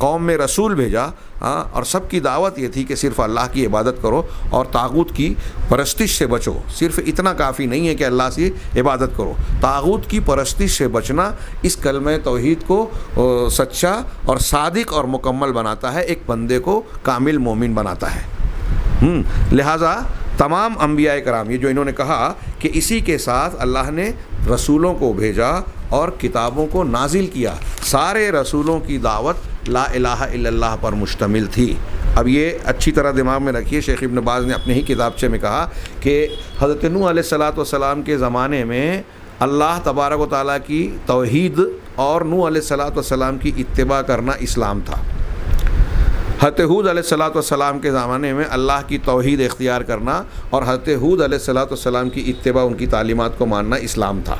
कौम में रसूल भेजा हाँ और सबकी दावत ये थी कि सिर्फ़ अल्लाह की इबादत करो और तागूत की परस्तिश से बचो। सिर्फ़ इतना काफ़ी नहीं है कि अल्लाह से इबादत करो। तागूत की परस्तिश से बचना, इस कलम तोहद को सच्चा और सादिक और मुकम्मल बनाता है एक बंदे को कामिल मोमिन बनाता है। हम्म, लिहाजा तमाम अम्बिया कराम ये जो इन्होंने कहा कि इसी के साथ अल्लाह ने रसूलों को भेजा और किताबों को नाजिल किया। सारे रसूलों की दावत ला इलाहा इल्लल्लाह पर मुश्तमिल थी। अब ये अच्छी तरह दिमाग में रखिए शेख इब्न बाज़ ने अपने ही किताबचे में कहा कि हज़रत नू सलाम के ज़माने में अल्लाह तबारक ताली की तोहद और नू सलाम की इत्तबा करना इस्लाम था। हतहूद सलाम के ज़माने में अल्लाह की तोहद इख्तियार करना और हतहूद सलाम की इत्तबा, उनकी तालीमत को मानना इस्लाम था।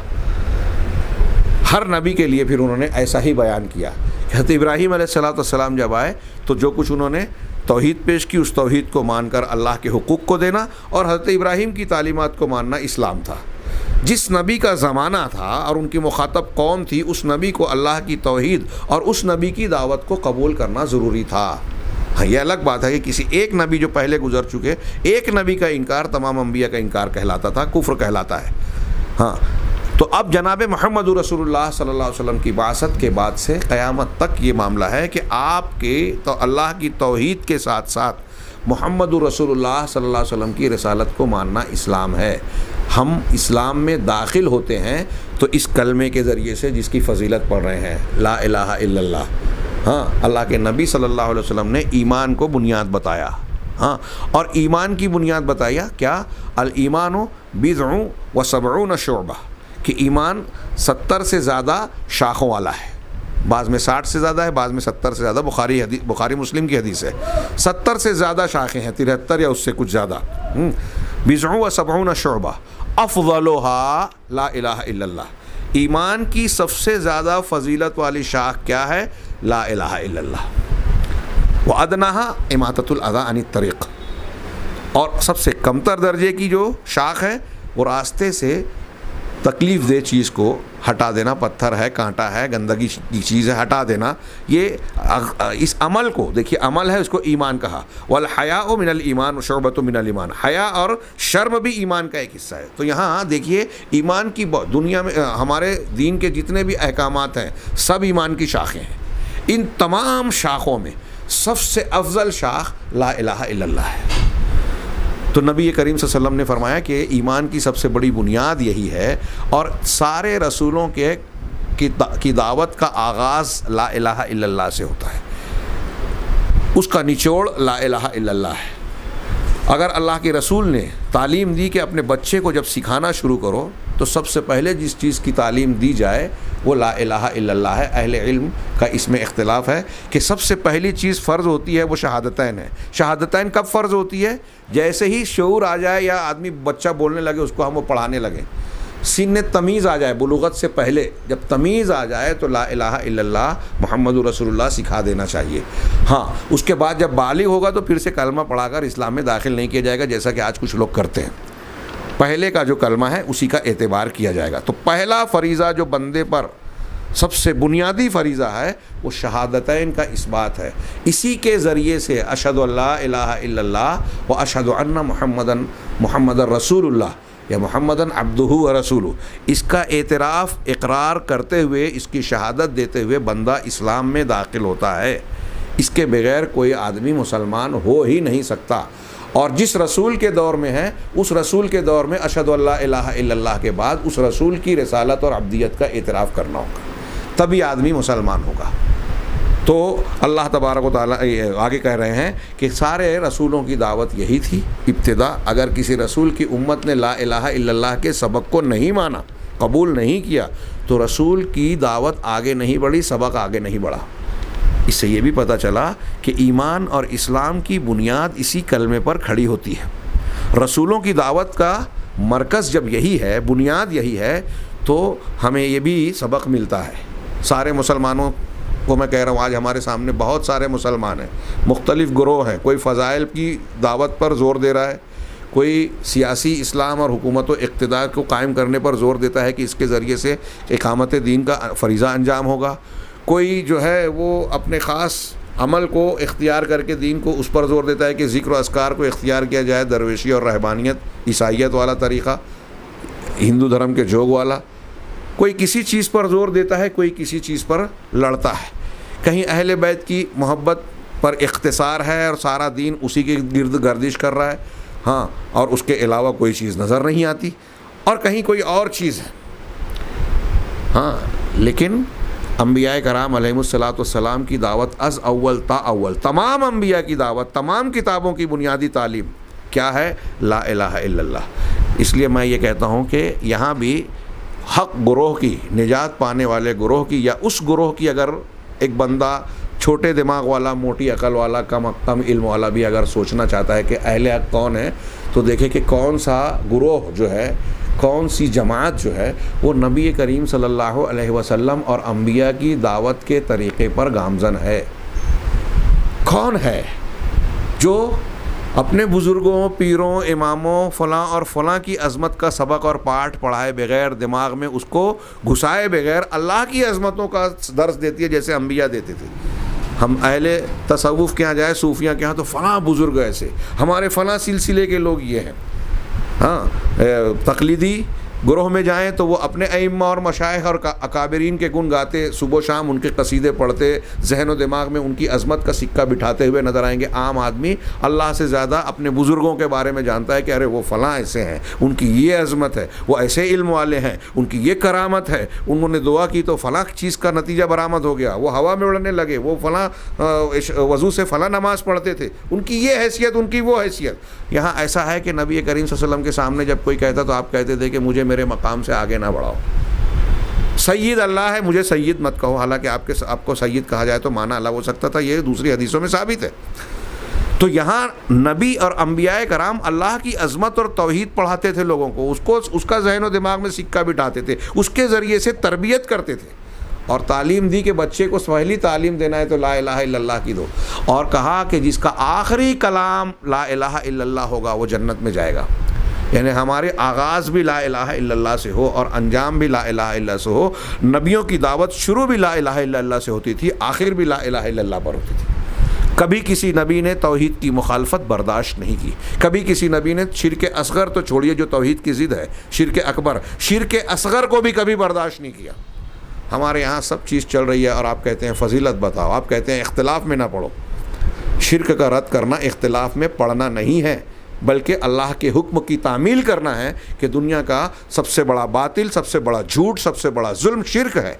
हर नबी के लिए फिर उन्होंने ऐसा ही बयान किया हज़रत इब्राहीम सलाम जब आए तो जो कुछ उन्होंने तोहद पेश की, उस तोहद को मानकर अल्लाह के हकूक़ को देना और हज़रत इब्राहीम की तालीमत को मानना इस्लाम था। जिस नबी का ज़माना था और उनकी मुखातब कौम थी, उस नबी को अल्लाह की तोहद और उस नबी की दावत को कबूल करना ज़रूरी था। हाँ ये अलग बात है कि किसी एक नबी जो पहले गुजर चुके, एक नबी का इनकार तमाम अम्बिया का इनकार कहलाता था, कुफ्र कहलाता है। हाँ तो अब जनाब महमद रसूलुल्लाह सल्लल्लाहु अलैहि वसल्लम की बासत के बाद से क़यामत तक ये मामला है कि आपके तो अल्लाह की तोहद के साथ साथ मोहम्मद रसोल्ला अलैहि वसल्लम की रसालत को मानना इस्लाम है। हम इस्लाम में दाखिल होते हैं तो इस कलमे के ज़रिए से जिसकी फ़जीलत पढ़ रहे हैं, ला इलाहा हाँ अल्लाह के नबी सल्लल्लाहु अलैहि वसल्लम ने ईमान को बुनियाद बताया। हाँ और ईमान की बुनियाद बताया क्या? अल ईमान बिज़ व सबून शोबा, कि ईमान सत्तर से ज़्यादा शाखों वाला है। बाज़ में साठ से ज़्यादा है बाज़ में सत्तर से ज़्यादा। बुखारी बुखारी मुस्लिम की हदीस है। सत्तर से ज़्यादा शाखें हैं तिहत्तर या उससे कुछ ज़्यादा। हम्म। बिज़ों व सबून शुबा। अफजलोहा ला इल्लल्लाह। ईमान की सबसे ज़्यादा फजीलत वाली शाख क्या है? ला इल्लल्लाह। व अदनाहा इमातुलअदा अन तरीक़। और सबसे कमतर दर्जे की जो शाख है, वो रास्ते से तकलीफ़ दे चीज़ को, हटा देना, पत्थर है, कांटा है, गंदगी की चीज़ है, हटा देना। ये इस अमल को, देखिए अमल है उसको ईमान कहा। वल हया ओ मिनल ईमान शरबत मिनल ईमान। हया और शर्म भी ईमान का एक हिस्सा है। तो यहाँ देखिए, ईमान की दुनिया में हमारे दीन के जितने भी अहकाम हैं, सब ईमान की शाखें हैं। इन तमाम शाखों में सबसे अफजल शाख ला इलाहा इल्लल्लाह है। तो नबी करीम वसल्लम ने फरमाया कि ईमान की सबसे बड़ी बुनियाद यही है और सारे रसूलों के की, दा, की दावत का आगाज़ ला इलाहा से होता है। उसका निचोड़ ला इलाहा है। अगर अल्लाह के रसूल ने तालीम दी कि अपने बच्चे को जब सिखाना शुरू करो तो सबसे पहले जिस चीज़ की तालीम दी जाए, वो ला इलाहा है, अहल इल्म का इसमें इख्तलाफ है कि सबसे पहली चीज़ फ़र्ज़ होती है वो शहादतैन है। शहादतैन कब फ़र्ज़ होती है? जैसे ही शूर आ जाए या आदमी बच्चा बोलने लगे, उसको हम वो पढ़ाने लगे। सिन तमीज़ आ जाए, बुलूगत से पहले जब तमीज़ आ जाए तो ला इलाहा मोहम्मद रसूलुल्लाह सिखा देना चाहिए। हाँ उसके बाद जब बालिग होगा तो फिर से कलमा पढ़ाकर इस्लाम में दाखिल नहीं किया जाएगा, जैसा कि आज कुछ लोग करते हैं। पहले का जो कलमा है, उसी का एतबार किया जाएगा। तो पहला फरीज़ा जो बंदे पर सबसे बुनियादी फरीज़ा है, वो शहादतैन का इस बात है। इसी के ज़रिए से अशद व अशद महमदन महमद रसूल या महमदन अब्दू व रसूल। इसका एतराफ़, इकरार करते हुए, इसकी शहादत देते हुए बंदा इस्लाम में दाखिल होता है। इसके बगैर कोई आदमी मुसलमान हो ही नहीं सकता। और जिस रसूल के दौर में है, उस रसूल के दौर में अशद अल्लाह के बाद उस रसूल की रसालत और अब्दियत का एतराफ़ करना होगा। तभी आदमी मुसलमान होगा। तो अल्लाह तबारक आगे कह रहे हैं कि सारे रसूलों की दावत यही थी, इब्तदा। अगर किसी रसूल की उम्मत ने ला इलाहा के सबक को नहीं माना, कबूल नहीं किया तो रसूल की दावत आगे नहीं बढ़ी, सबक आगे नहीं बढ़ा। इससे ये भी पता चला कि ईमान और इस्लाम की बुनियाद इसी कलमे पर खड़ी होती है। रसूलों की दावत का मरकज़ जब यही है, बुनियाद यही है तो हमें ये भी सबक मिलता है। सारे मुसलमानों को मैं कह रहा हूँ, आज हमारे सामने बहुत सारे मुसलमान हैं। मुख्तलिफ़ ग्रोह हैं। कोई फ़ज़ाइल की दावत पर ज़ोर दे रहा है, कोई सियासी इस्लाम और हुकूमत इकतदार को कायम करने पर ज़ोर देता है कि इसके ज़रिए से इकामत दीन का फरीज़ा अंजाम होगा। कोई जो है वो अपने ख़ास अमल को इख्तियार करके दीन को उस पर ज़ोर देता है कि ज़िक्र असकार को इख्तियार किया जाए, दरवेशी और रहबानियत ईसाइत वाला तरीक़ा, हिंदू धर्म के जोग वाला। कोई किसी चीज़ पर ज़ोर देता है, कोई किसी चीज़ पर लड़ता है। कहीं अहल बैत की मोहब्बत पर इख्तसार है और सारा दीन उसी के गिरद गर्दिश कर रहा है हाँ और उसके अलावा कोई चीज़ नज़र नहीं आती। और कहीं कोई और चीज़ है हाँ लेकिन अम्बिया कराम सलाम की दावत अज़ अव्वल ता अव्वल। तमाम अम्बिया की दावत, तमाम किताबों की बुनियादी तालीम क्या है? ला इल्लल्लाह। इसलिए मैं ये कहता हूँ कि यहाँ भी हक ग्रोह की, निजात पाने वाले ग्रोह की या उस ग्रोह की अगर एक बंदा छोटे दिमाग वाला, मोटी अकल वाला, कम कम इल्म वाला भी अगर सोचना चाहता है कि अहले हक कौन है तो देखे कि कौन सा ग्रोह जो है कौन सी जमात जो है, वो नबी करीम सल्लल्लाहु अलैहि वसल्लम और अम्बिया की दावत के तरीक़े पर गामजन है। कौन है जो अपने बुज़ुर्गों, पीरों, इमामों, फ़लाँ और फ़लाँ की अज़मत का सबक और पाठ पढ़ाए बगैर दिमाग में उसको घुसाए बगैर अल्लाह की अज़मतों का दर्स देती है, जैसे अम्बिया देते थे। हम अहले तसवुफ़ के यहाँ जाए, सूफिया के यहाँ तो फ़लाँ बुज़ुर्ग ऐसे। हमारे फ़लाँ सिलसिले के लोग ये हैं। हाँ तकलीदी ग्रोह में जाएँ तो वो अपने अइम्मा और मशाइ और अकाबरीन के गुण गाते, सुबह शाम उनके कसीदे पढ़ते, जहन व दिमाग में उनकी अजमत का सिक्का बिठाते हुए नज़र आएँगे। आम आदमी अल्लाह से ज़्यादा अपने बुज़ुर्गों के बारे में जानता है कि अरे वो फ़लाँ ऐसे हैं, उनकी ये अजमत है, वो ऐसे इल्म वाले हैं, उनकी ये करामत है, उन्होंने दुआ की तो फ़लाँ चीज़ का नतीजा बरामद हो गया, वो हवा में उड़ने लगे, वो फ़लाँ वज़ू से फ़लाँ नमाज़ पढ़ते थे, उनकी ये हैसियत, उनकी वो हैसियत। यहाँ ऐसा है कि नबी करीम वसल्लम के सामने जब कोई कहता तो आप कहते थे कि मुझे मेरे मकाम से आगे ना बढ़ाओ। सैयद अल्लाह है, मुझे सैयद मत कहो। हालाँकि आपके आपको सैयद कहा जाए तो माना अलग हो सकता था, ये दूसरी हदीसों में साबित है। तो यहाँ नबी और अम्बिया कराम अल्लाह की अजमत और तोहहीद पढ़ाते थे लोगों को। उसको, उसका जहन दिमाग में सिक्का बिठाते थे। उसके ज़रिए से तरबियत करते थे। और तालीम दी कि बच्चे को पहली तालीम देना है तो ला इलाहा की दो। और कहा कि जिसका आखिरी कलाम ला इलाहा होगा, वो जन्नत में जाएगा। यानी हमारे आगाज़ भी ला इलाहा से हो और अंजाम भी ला इलाहा से हो, नबियों की दावत शुरू भी ला इलाहा से होती थी, आखिर भी ला इलाहा पर होती थी। कभी किसी नबी ने तोहहीद की मुखालफत बर्दाश्त नहीं की। कभी किसी नबी ने शिर के असगर तो छोड़िए जो तोहहीद की ज़िद है शिर के अकबर शिर के असगर को भी कभी बर्दाश्त नहीं किया। हमारे यहाँ सब चीज़ चल रही है और आप कहते हैं, फजीलत बताओ, आप कहते हैं, इख्तलाफ में ना पढ़ो शिरक का रद्द करना इख्तलाफ में पढ़ना नहीं है। बल्कि अल्लाह के हुक्म की तामील करना है कि दुनिया का सबसे बड़ा बातिल, सबसे बड़ा झूठ, सबसे बड़ा जुल्म शिरक है।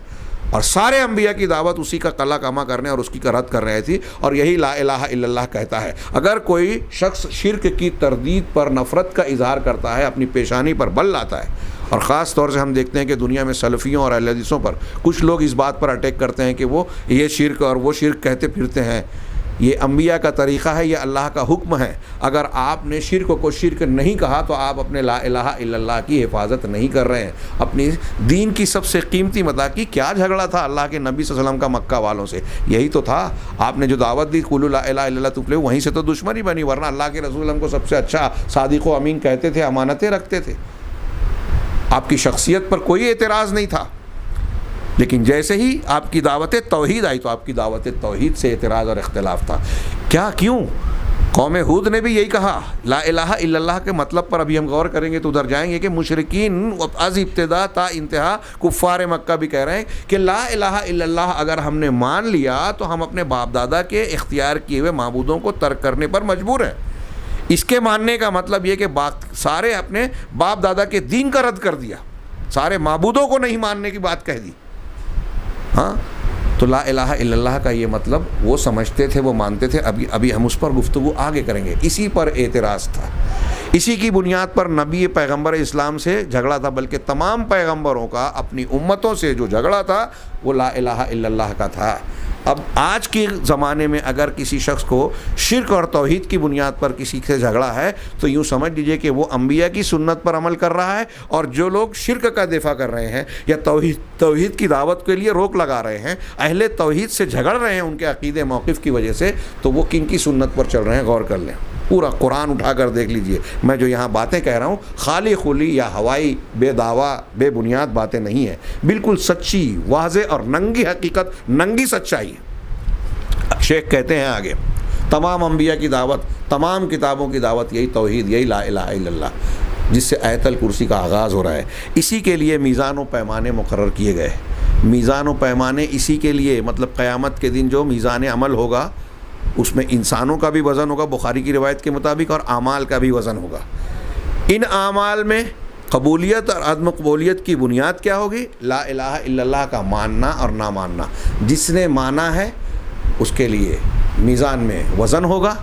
और सारे अम्बिया की दावत उसी का कला कमा करने और उसकी रद्द कर रहे थी और यही ला इलाहा कहता है। अगर कोई शख्स शिरक की तरदीद पर नफ़रत का इजहार करता है, अपनी पेशानी पर बल लाता है, और ख़ास तौर से हम देखते हैं कि दुनिया में सलफ़ियों और अहदीसों पर कुछ लोग इस बात पर अटैक करते हैं कि वो ये शिरक और वो शिरक कहते फिरते हैं। ये अम्बिया का तरीक़ा है, ये अल्लाह का हुक्म है। अगर आपने शिरक को शिरक नहीं कहा तो आप अपने ला इलाहा की हिफाजत नहीं कर रहे हैं। अपनी दीन की सबसे कीमती मता की क्या झगड़ा था अल्लाह के नबी वसल्लम का मक्का वालों से? यही तो था। आपने जो दावत दी, कुल तुफले वहीं से तो दुश्मनी बनी, वरना अल्लाह के रसूल को सबसे अच्छा सादिक अमीन कहते थे, अमानतें रखते थे। आपकी शख्सियत पर कोई एतराज़ नहीं था। लेकिन जैसे ही आपकी दावत तोहहीद आई तो आपकी दावत तोहहीद से एतराज़ और इख्तलाफ था। क्या, क्यों? कौम हूद ने भी यही कहा, ला इलाहा इल्लल्लाह के मतलब पर अभी हम गौर करेंगे तो उधर जाएँगे कि मुशरकिन अज इब्तदा ता इंतहा कुफ़ार मक्का भी कह रहे हैं कि ला इलाहा इल्लल्लाह अगर हमने मान लिया तो हम अपने बाप दादा के इख्तियार किए हुए मबूदों को तर्क करने पर मजबूर हैं। इसके मानने का मतलब ये कि सारे अपने बाप दादा के दीन का रद्द कर दिया, सारे मबूदों को नहीं मानने की बात कह दी। हाँ? तो ला इलाहा इल्लल्लाह का ये मतलब वो समझते थे, वो मानते थे, अभी अभी हम उस पर गुफ्तु आगे करेंगे। इसी पर एतराज़ था। इसी की बुनियाद पर नबी पैगंबर इस्लाम से झगड़ा था, बल्कि तमाम पैगंबरों का अपनी उम्मतों से जो झगड़ा था, वो ला इलाहा इल्लल्लाह का था। अब आज के ज़माने में अगर किसी शख्स को शिरक और तोहहीद की बुनियाद पर किसी से झगड़ा है तो यूँ समझ लीजिए कि वो अम्बिया की सुन्नत पर अमल कर रहा है और जो लोग शिरक का दिफा कर रहे हैं या तोहहीद तोहहीद की दावत के लिए रोक लगा रहे हैं, अहले तोहहीद से झगड़ रहे हैं उनके अकीदे मौक़ की वजह से तो वो किन की सुन्नत पर चल रहे हैं, गौर कर लें। पूरा कुरान उठा कर देख लीजिए। मैं जो यहाँ बातें कह रहा हूँ खाली खुली या हवाई, बेदावा, बेबुनियाद बातें नहीं है। बिल्कुल सच्ची वाज और नंगी हकीकत, नंगी सच्चाई शेख कहते हैं आगे, तमाम अम्बिया की दावत, तमाम किताबों की दावत, यही तोहद, यही ला इला जिससे आयतल कुर्सी का आगाज़ हो रहा है। इसी के लिए मीज़ान व पैमाने मुकर किए गए। मीज़ान व पैमाने इसी के लिए मतलब क़यामत के दिन जो मीज़ान अमल होगा उसमें इंसानों का भी वज़न होगा, बुखारी की रिवायत के मुताबिक, और आमाल का भी वज़न होगा। इन आमाल में कबूलियत और अदम कबूलियत की बुनियाद क्या होगी? ला इलाहा इल्लल्लाह का मानना और ना मानना। जिसने माना है, उसके लिए मीज़ान में वज़न होगा,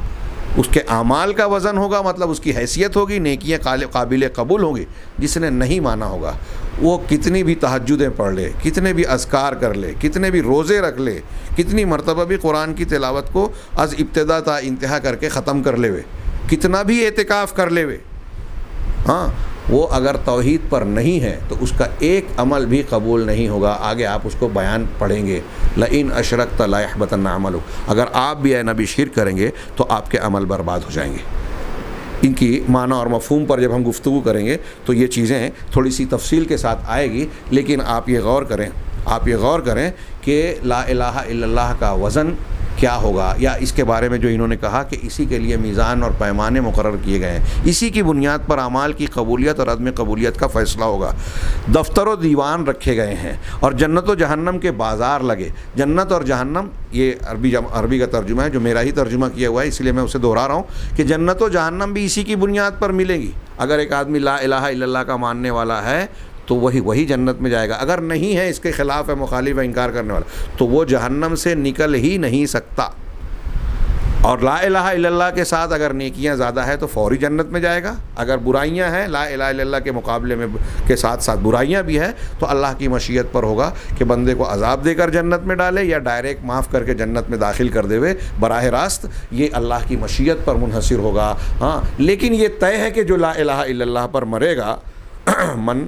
उसके आमाल का वज़न होगा मतलब उसकी हैसियत होगी, नेकियाँ काबिल कबूल होंगी। जिसने नहीं माना होगा वो कितनी भी तहजदें पढ़ ले, कितने भी असकार कर ले, कितने भी रोज़े रख ले, कितनी मरतबा भी कुरान की तिलावत को अज इब्तदा ता इंतहा करके ख़त्म कर ले कितना भी एहतिकाफ़ कर ले हाँ वो अगर तोहहीद पर नहीं है तो उसका एक अमल भी कबूल नहीं होगा। आगे आप उसको बयान पढ़ेंगे। इन अशरक तलाबतन अमल अगर आप भी नबी शिर करेंगे तो आपके अमल बर्बाद हो जाएँगे। इनकी माना और मफहूम पर जब हम गुफ्तु करेंगे तो ये चीज़ें थोड़ी सी तफसील के साथ आएगी। लेकिन आप ये गौर करें, आप ये गौर करें कि ला इलाहा का वज़न क्या होगा? या इसके बारे में जो इन्होंने कहा कि इसी के लिए मीज़ान और पैमाने मुकर किए गए हैं। इसी की बुनियाद पर अमाल की कबूलियत और अदम कबूलियत का फ़ैसला होगा। दफ्तर दीवान रखे गए हैं और जन्नत व जहन्नम के बाज़ार लगे। जन्नत और जहन्नम, ये अरबी अरबी का तर्जुमा है, जो मेरा ही तर्जुमा किया हुआ है, इसलिए मैं उसे दोहरा रहा हूँ कि जन्नत व जहन्नम भी इसी की बुनियाद पर मिलेंगी। अगर एक आदमी ला इला का मानने वाला है तो वही वही जन्नत में जाएगा। अगर नहीं है, इसके ख़िलाफ़ है, मुखालिफ है, इनकार करने वाला तो वो जहन्नम से निकल ही नहीं सकता। और ला इला के साथ अगर नेकियाँ ज़्यादा है तो फौरी जन्नत में जाएगा। अगर बुराइयाँ हैं, ला इला के मुकाबले में, के साथ साथ बुराइयाँ भी हैं तो अल्लाह की मशीयत पर होगा कि बंदे को अजाब देकर जन्नत में डाले या डायरेक्ट माफ़ करके जन्नत में दाखिल कर देवे। बराह रास्त ये अल्लाह की मशीयत पर मुनहसर होगा। हाँ लेकिन ये तय है कि जो ला इला पर मरेगा, [clears throat] मन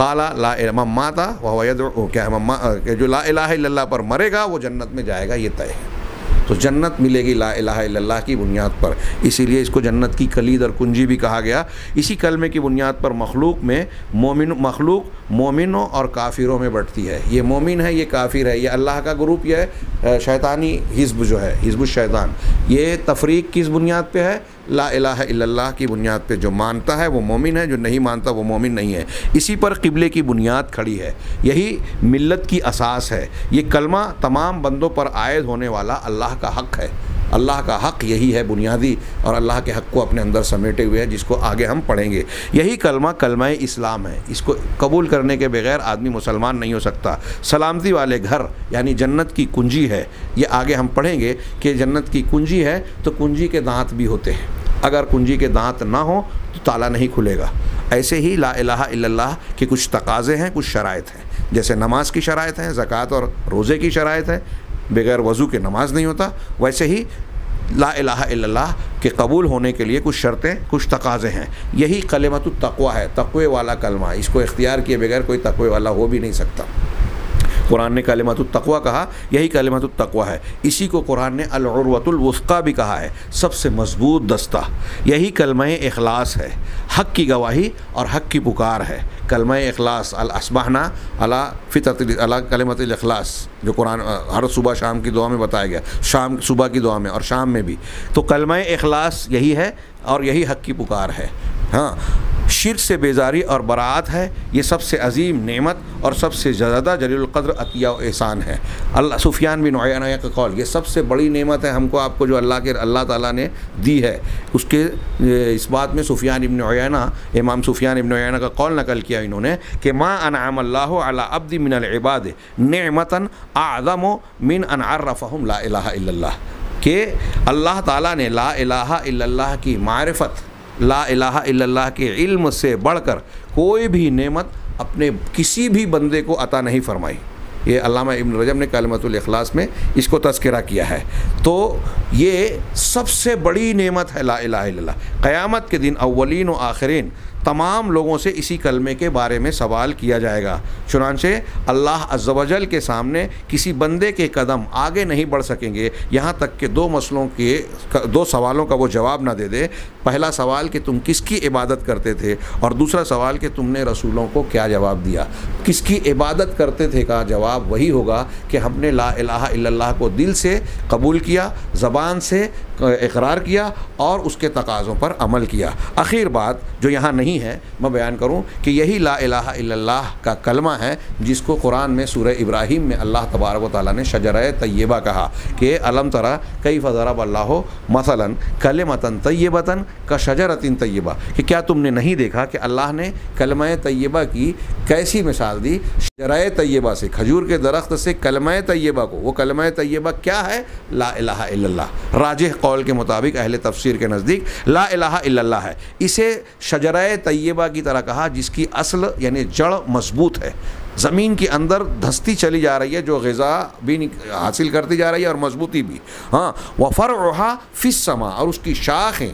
काला ला मम माता वह क्या है मम्मा जो ला इला पर मरेगा, वो जन्नत में जाएगा, ये तय है। तो जन्नत मिलेगी ला इला की बुनियाद पर। इसीलिए इसको जन्नत की कलीद और कुंजी भी कहा गया। इसी कलमे की बुनियाद पर मखलूक में मोमिन, मखलूक मोमिनों और काफिरों में बढ़ती है। ये मोमिन है, ये काफिर है। ये अल्लाह का ग्रुप, ये शैतानी हिज्ब जो है, हिज्ब शैतान। ये तफरीक किस बुनियाद पे है? ला इलाहा इल्लल्लाह की बुनियाद पे। जो मानता है वो मोमिन है, जो नहीं मानता वो मोमिन नहीं है। इसी पर किबले की बुनियाद खड़ी है। यही मिल्लत की असास है। ये कलमा तमाम बंदों पर आयद होने वाला अल्लाह का हक़ है। अल्लाह का हक़ यही है बुनियादी और अल्लाह के हक़ को अपने अंदर समेटे हुए है, जिसको आगे हम पढ़ेंगे। यही कलमा कलमा इस्लाम है। इसको कबूल करने के बगैर आदमी मुसलमान नहीं हो सकता। सलामती वाले घर, यानी जन्नत की कुंजी है, ये आगे हम पढ़ेंगे कि जन्नत की कुंजी है तो कुंजी के दांत भी होते हैं। अगर कुंजी के दांत ना हो तो ताला नहीं खुलेगा। ऐसे ही ला इलाहा इल्लल्लाह के कुछ तकाज़े हैं, कुछ शराइ हैं। जैसे नमाज़ की शराइ हैं, ज़क़़त और रोज़े की शराइ है बगैर वज़ू के नमाज़ नहीं होता। वैसे ही ला इलाहा के कबूल होने के लिए कुछ शर्तें, कुछ तकाज़े हैं। यही कलमत तकवा है, तकवे वाला कलमा। इसको इख्तियार किए बगैर कोई तकवे वाला हो भी नहीं सकता। कुरान ने कलमतुल्तवा कहा, यही कलमतुल्तवा है। इसी को कुरान ने अलवतुलवस्का भी कहा है, सबसे मज़बूत दस्ता। यही कलम अखलास है। हक़ की गवाही और हक़ की पुकार है। कलम अखलास अलसबाना अला फ़ित अला कलमत जो कुरान हर सुबह शाम की दुआ में बताया गया, शाम, सुबह की दुआ में और शाम में भी। तो कलम अखलास यही है और यही हक़ की पुकार है। हाँ शिर से बेजारी और बरात है, ये सबसे अजीम नेमत और सबसे ज़्यादा जलीलक़द्र अतिया एहसान है। अल्लाह, सुफियान बिन नया का कौल, ये सबसे बड़ी नेमत है हमको, आपको जो अल्लाह के, अल्लाह ताला ने दी है। उसके इस बात में सुफियान इबन ओयाना इमाम सुफियान इबन ओयाना का कौल नकल किया इन्होंने कि माँ अनाम अल्लाह अला अब्दी मिनलबाद नेमता आदम मिन अन अनआरफ़हम ला कि अल्लाह ताला ने ला इलाहा इल्लल्लाह की मारफत, ला इलाहा इल्लल्लाह के इल्म से बढ़कर कोई भी नेमत अपने किसी भी बंदे को अता नहीं फरमाई। ये अल्लामा इब्न रजब ने कलमतुल इखलास में इसको तस्करा किया है। तो ये सबसे बड़ी नेमत है ला इलाहा इल्लल्लाह। क़यामत के दिन, अव्वलीन व आखिरीन तमाम लोगों से इसी कलमे के बारे में सवाल किया जाएगा। चुनानचे अल्लाह अज्जवजल के सामने किसी बंदे के कदम आगे नहीं बढ़ सकेंगे। यहाँ तक कि दो मसलों के, दो सवालों का वो जवाब ना दे दे। पहला सवाल कि तुम किसकी इबादत करते थे? और दूसरा सवाल कि तुमने रसूलों को क्या जवाब दिया? किसकी इबादत करते थे का जवाब वही होगा कि हमने ला इलाहा को दिल से कबूल किया, ज़बान से इकरार किया और उसके तकाज़ों पर अमल किया। आखिर बात जो यहाँ नहीं है, मैं बयान करूँ कि यही ला इलाहा इल्लल्लाह का कलमा है, जिसको कुरान में सूर इब्राहिम में अल्लाह तबारक ताली ने शजर तय्यबा कहा कि, अलम तरा कई फ़रब अल्लाह मसला कल मतन तय्यबतन का शजरतिन तय्यबा कि क्या तुमने नहीं देखा कि अल्लाह ने कलम तय्यबा की कैसी मिसाल दी? शजर तय्यबा से, खजूर के दरख्त से कलम तय्यबा को। वो कलम तय्यबा क्या है? ला इलाहा इल्लल्लाह। राजह कौल के मुताबिक अहल तफसीर के नज़दीक ला इलाहा इल्लल्लाह है। इसे शजर तय्यबा की तरह कहा, जिसकी असल यानी जड़ मज़बूत है। ज़मीन के अंदर धस्ती चली जा रही है, जो गज़ा भी हासिल करती जा रही है और मजबूती भी। हाँ वफ़र रहा फिस समा, और उसकी शाखें,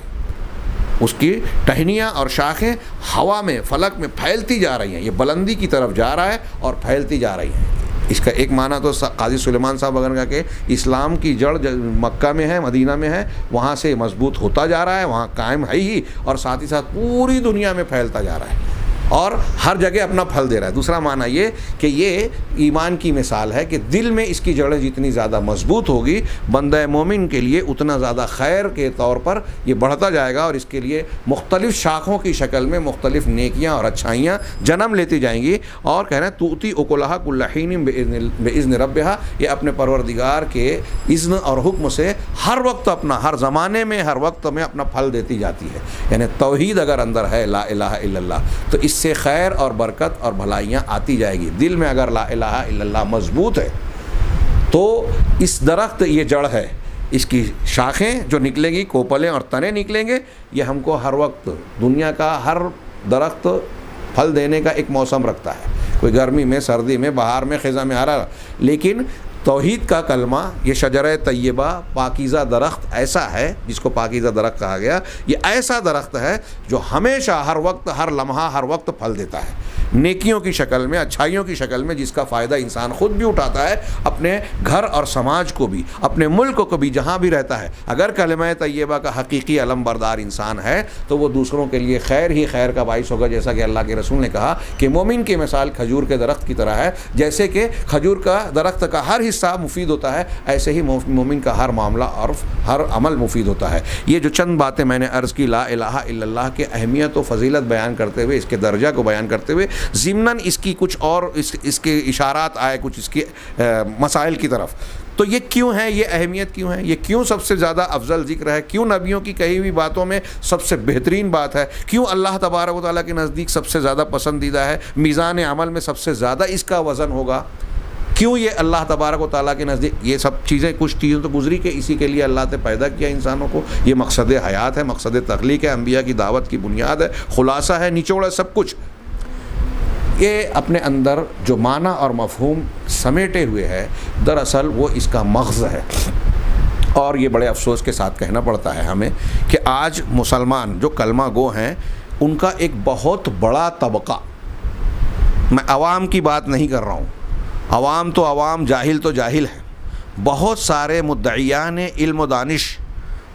उसकी टहनियाँ और शाखें हवा में, फलक में फैलती जा रही हैं। ये बुलंदी की तरफ़ जा रहा है और फैलती जा रही हैं। इसका एक माना तो काजी सुलेमान साहब अगर का कि इस्लाम की जड़ मक्का में है, मदीना में है, वहाँ से मज़बूत होता जा रहा है, वहाँ कायम है ही, और साथ ही साथ पूरी दुनिया में फैलता जा रहा है। और हर जगह अपना फल दे रहा है। दूसरा माना ये कि ये ईमान की मिसाल है कि दिल में इसकी जड़ें जितनी ज़्यादा मज़बूत होगी, बंद मोमिन के लिए उतना ज़्यादा खैर के तौर पर ये बढ़ता जाएगा और इसके लिए मुख्तलिफ़ शाखों की शक्ल में मुख्तलिफ़ नेकियाँ और अच्छाइयाँ जन्म लेती जाएँगी। और कह रहे हैं, तूती कुल्लाहीन बेज़न रबहा ये अपने परवरदिगार के इज़्न और हुक्म से हर वक्त अपना, हर ज़माने में, हर वक्त में अपना फल देती जाती है। यानी तोहद अगर अंदर है, ला इला तो इस इससे खैर और बरकत और भलाइयाँ आती जाएगी। दिल में अगर ला मज़बूत है तो इस दरख्त ये जड़ है। इसकी शाखें जो निकलेंगी, कोपलें और तने निकलेंगे, ये हमको हर वक्त दुनिया का हर दरख्त फल देने का एक मौसम रखता है। कोई गर्मी में, सर्दी में, बाहर में, ख़ज़ा में हरा। लेकिन तोहद का कलमा, ये शजर तय्यबा पाकिज़ा दरख्त ऐसा है, जिसको पाकिज़ा दरख्त कहा गया, ये ऐसा दरख्त है जो हमेशा, हर वक्त, हर लम्हा, हर वक्त फल देता है। नेकियों की शक्ल में, अच्छाइयों की शक्ल में जिसका फ़ायदा इंसान ख़ुद भी उठाता है, अपने घर और समाज को भी, अपने मुल्क को भी, जहाँ भी रहता है। अगर कलम तय्यबा का हकीकी अलम बरदार इंसान है तो वो दूसरों के लिए खैर ही खैर का बाइस होगा, जैसा कि अल्लाह के रसूल ने कहा कि मोमिन की मिसाल खजूर के दरख्त की तरह है। जैसे कि खजूर का दरख्त का हर मुफीद होता है ऐसे ही मोमिन का हर मामला और हर अमल मुफीद होता है। ये जो चंद बातें मैंने अर्ज़ की ला इलाहा के अहमियत व फजीलत बयान करते हुए इसके दर्जा को बयान करते हुए ज़िमन इसकी कुछ और इस, इसके इशारात आए कुछ इसके मसाइल की तरफ़। तो ये क्यों है ये अहमियत क्यों है ये क्यों सबसे ज़्यादा अफजल ज़िक्र है? क्यों नबियों की कही हुई बातों में सबसे बेहतरीन बात है? क्यों अल्लाह तबारक ताली के नज़दीक सबसे ज़्यादा पसंदीदा है? मीज़ान अमल में सबसे ज़्यादा इसका वज़न होगा? क्यों ये अल्लाह तबारक व ताली के नज़दीक, ये सब चीज़ें, कुछ चीज़ें तो गुजरी के इसी के लिए अल्लाह ने पैदा किया इंसानों को। ये मकसद हयात है, मकसद तख्लीक है अम्बिया की दावत की बुनियाद है, खुलासा है, निचोड़ है सब कुछ। ये अपने अंदर जो माना और मफहूम समेटे हुए है, दरअसल वो इसका मगज़ है। और ये बड़े अफसोस के साथ कहना पड़ता है हमें कि आज मुसलमान जो कलमा गो हैं, उनका एक बहुत बड़ा तबका। मैं आवाम की बात नहीं कर रहा हूँ अवाम तो अवाम, जाहिल तो जाहिल है। बहुत सारे मुद्दियान इल्म दानिश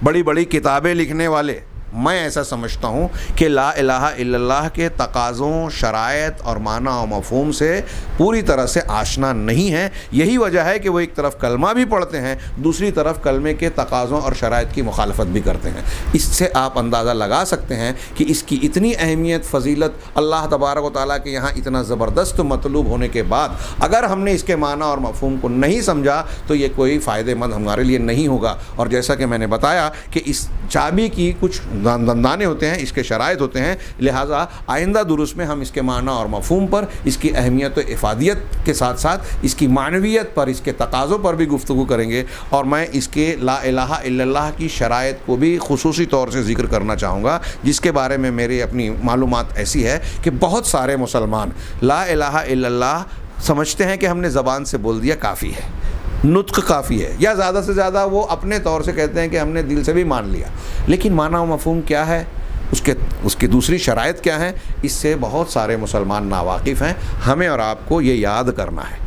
बड़ी बड़ी किताबें लिखने वाले मैं ऐसा समझता हूँ कि ला इलाहा के तकाज़ों शरात और माना और मफहूम से पूरी तरह से आशना नहीं है। यही वजह है कि वो एक तरफ़ कलमा भी पढ़ते हैं, दूसरी तरफ़ कलमे के तकाज़ों और शराइत की मुखालफत भी करते हैं। इससे आप अंदाज़ा लगा सकते हैं कि इसकी इतनी अहमियत, फ़जीलत अल्लाह तबारक ताली के यहाँ इतना ज़बरदस्त मतलूब होने के बाद अगर हमने इसके माना और मफहूम को नहीं समझा तो ये कोई फ़ायदेमंद हमारे लिए नहीं होगा। और जैसा कि मैंने बताया कि इस चाबी की कुछ दंदाने होते हैं, इसके शराइ होते हैं। लिहाजा आइंदा दुरुस्त में हम इसके माना और मफहूम पर, इसकी अहमियत व इफ़ादियत के साथ साथ इसकी मानवीत पर, इसके तकाज़ों पर भी गुफ्तु करेंगे। और मैं इसके ला की शराइ को भी खसूसी तौर से ज़िक्र करना चाहूँगा, जिसके बारे में मेरी अपनी मालूम ऐसी है कि बहुत सारे मुसलमान ला समझते हैं कि हमने ज़बान से बोल दिया, काफ़ी है। नुत्क काफ़ी है। या ज़्यादा से ज़्यादा वो अपने तौर से कहते हैं कि हमने दिल से भी मान लिया। लेकिन माना मफहम क्या है? उसके, उसकी दूसरी शराइ क्या हैं? इससे बहुत सारे मुसलमान नावाकिफ़ हैं। हमें और आपको ये याद करना है।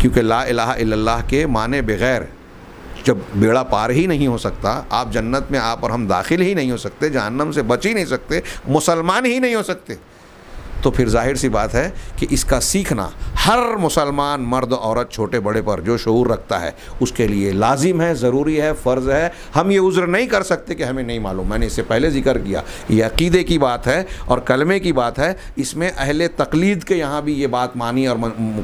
क्योंकि ला इलाहा इल्लल्लाह के माने बग़ैर जब बेड़ा पार ही नहीं हो सकता, आप जन्नत में आप और हम दाखिल ही नहीं हो सकते, जहन्नम से बच ही नहीं सकते, मुसलमान ही नहीं हो सकते। तो फिर ज़ाहिर सी बात है कि इसका सीखना हर मुसलमान मर्द औरत छोटे बड़े पर जो शूर रखता है, उसके लिए लाजिम है, ज़रूरी है, फ़र्ज़ है। हम ये उज़्र नहीं कर सकते कि हमें नहीं मालूम। मैंने इससे पहले ज़िक्र किया, ये अकीदे की बात है और कलमे की बात है। इसमें अहले तकलीद के यहाँ भी ये बात मानी और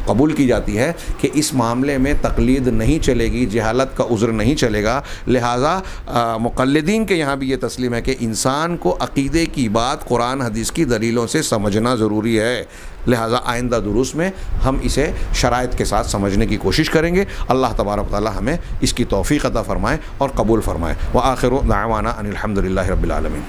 कबूल की जाती है कि इस मामले में तकलीद नहीं चलेगी, जहालत का उज़्र नहीं चलेगा। लिहाजा मुक़लदीन के यहाँ भी ये तस्लीम है कि इंसान को अकीदे की बात कुरान, हदीस की दलीलों से समझना है। लिहाजा आइंदा दुरुस्त में हम इसे शरात के साथ समझने की कोशिश करेंगे। अल्लाह तबारक ताली हमें इसकी तोफ़ी अता फ़रमाएँ और कबूल फ़रमाएँ। व आखिर दावाना अनिलहमदिल्ला रबालमीन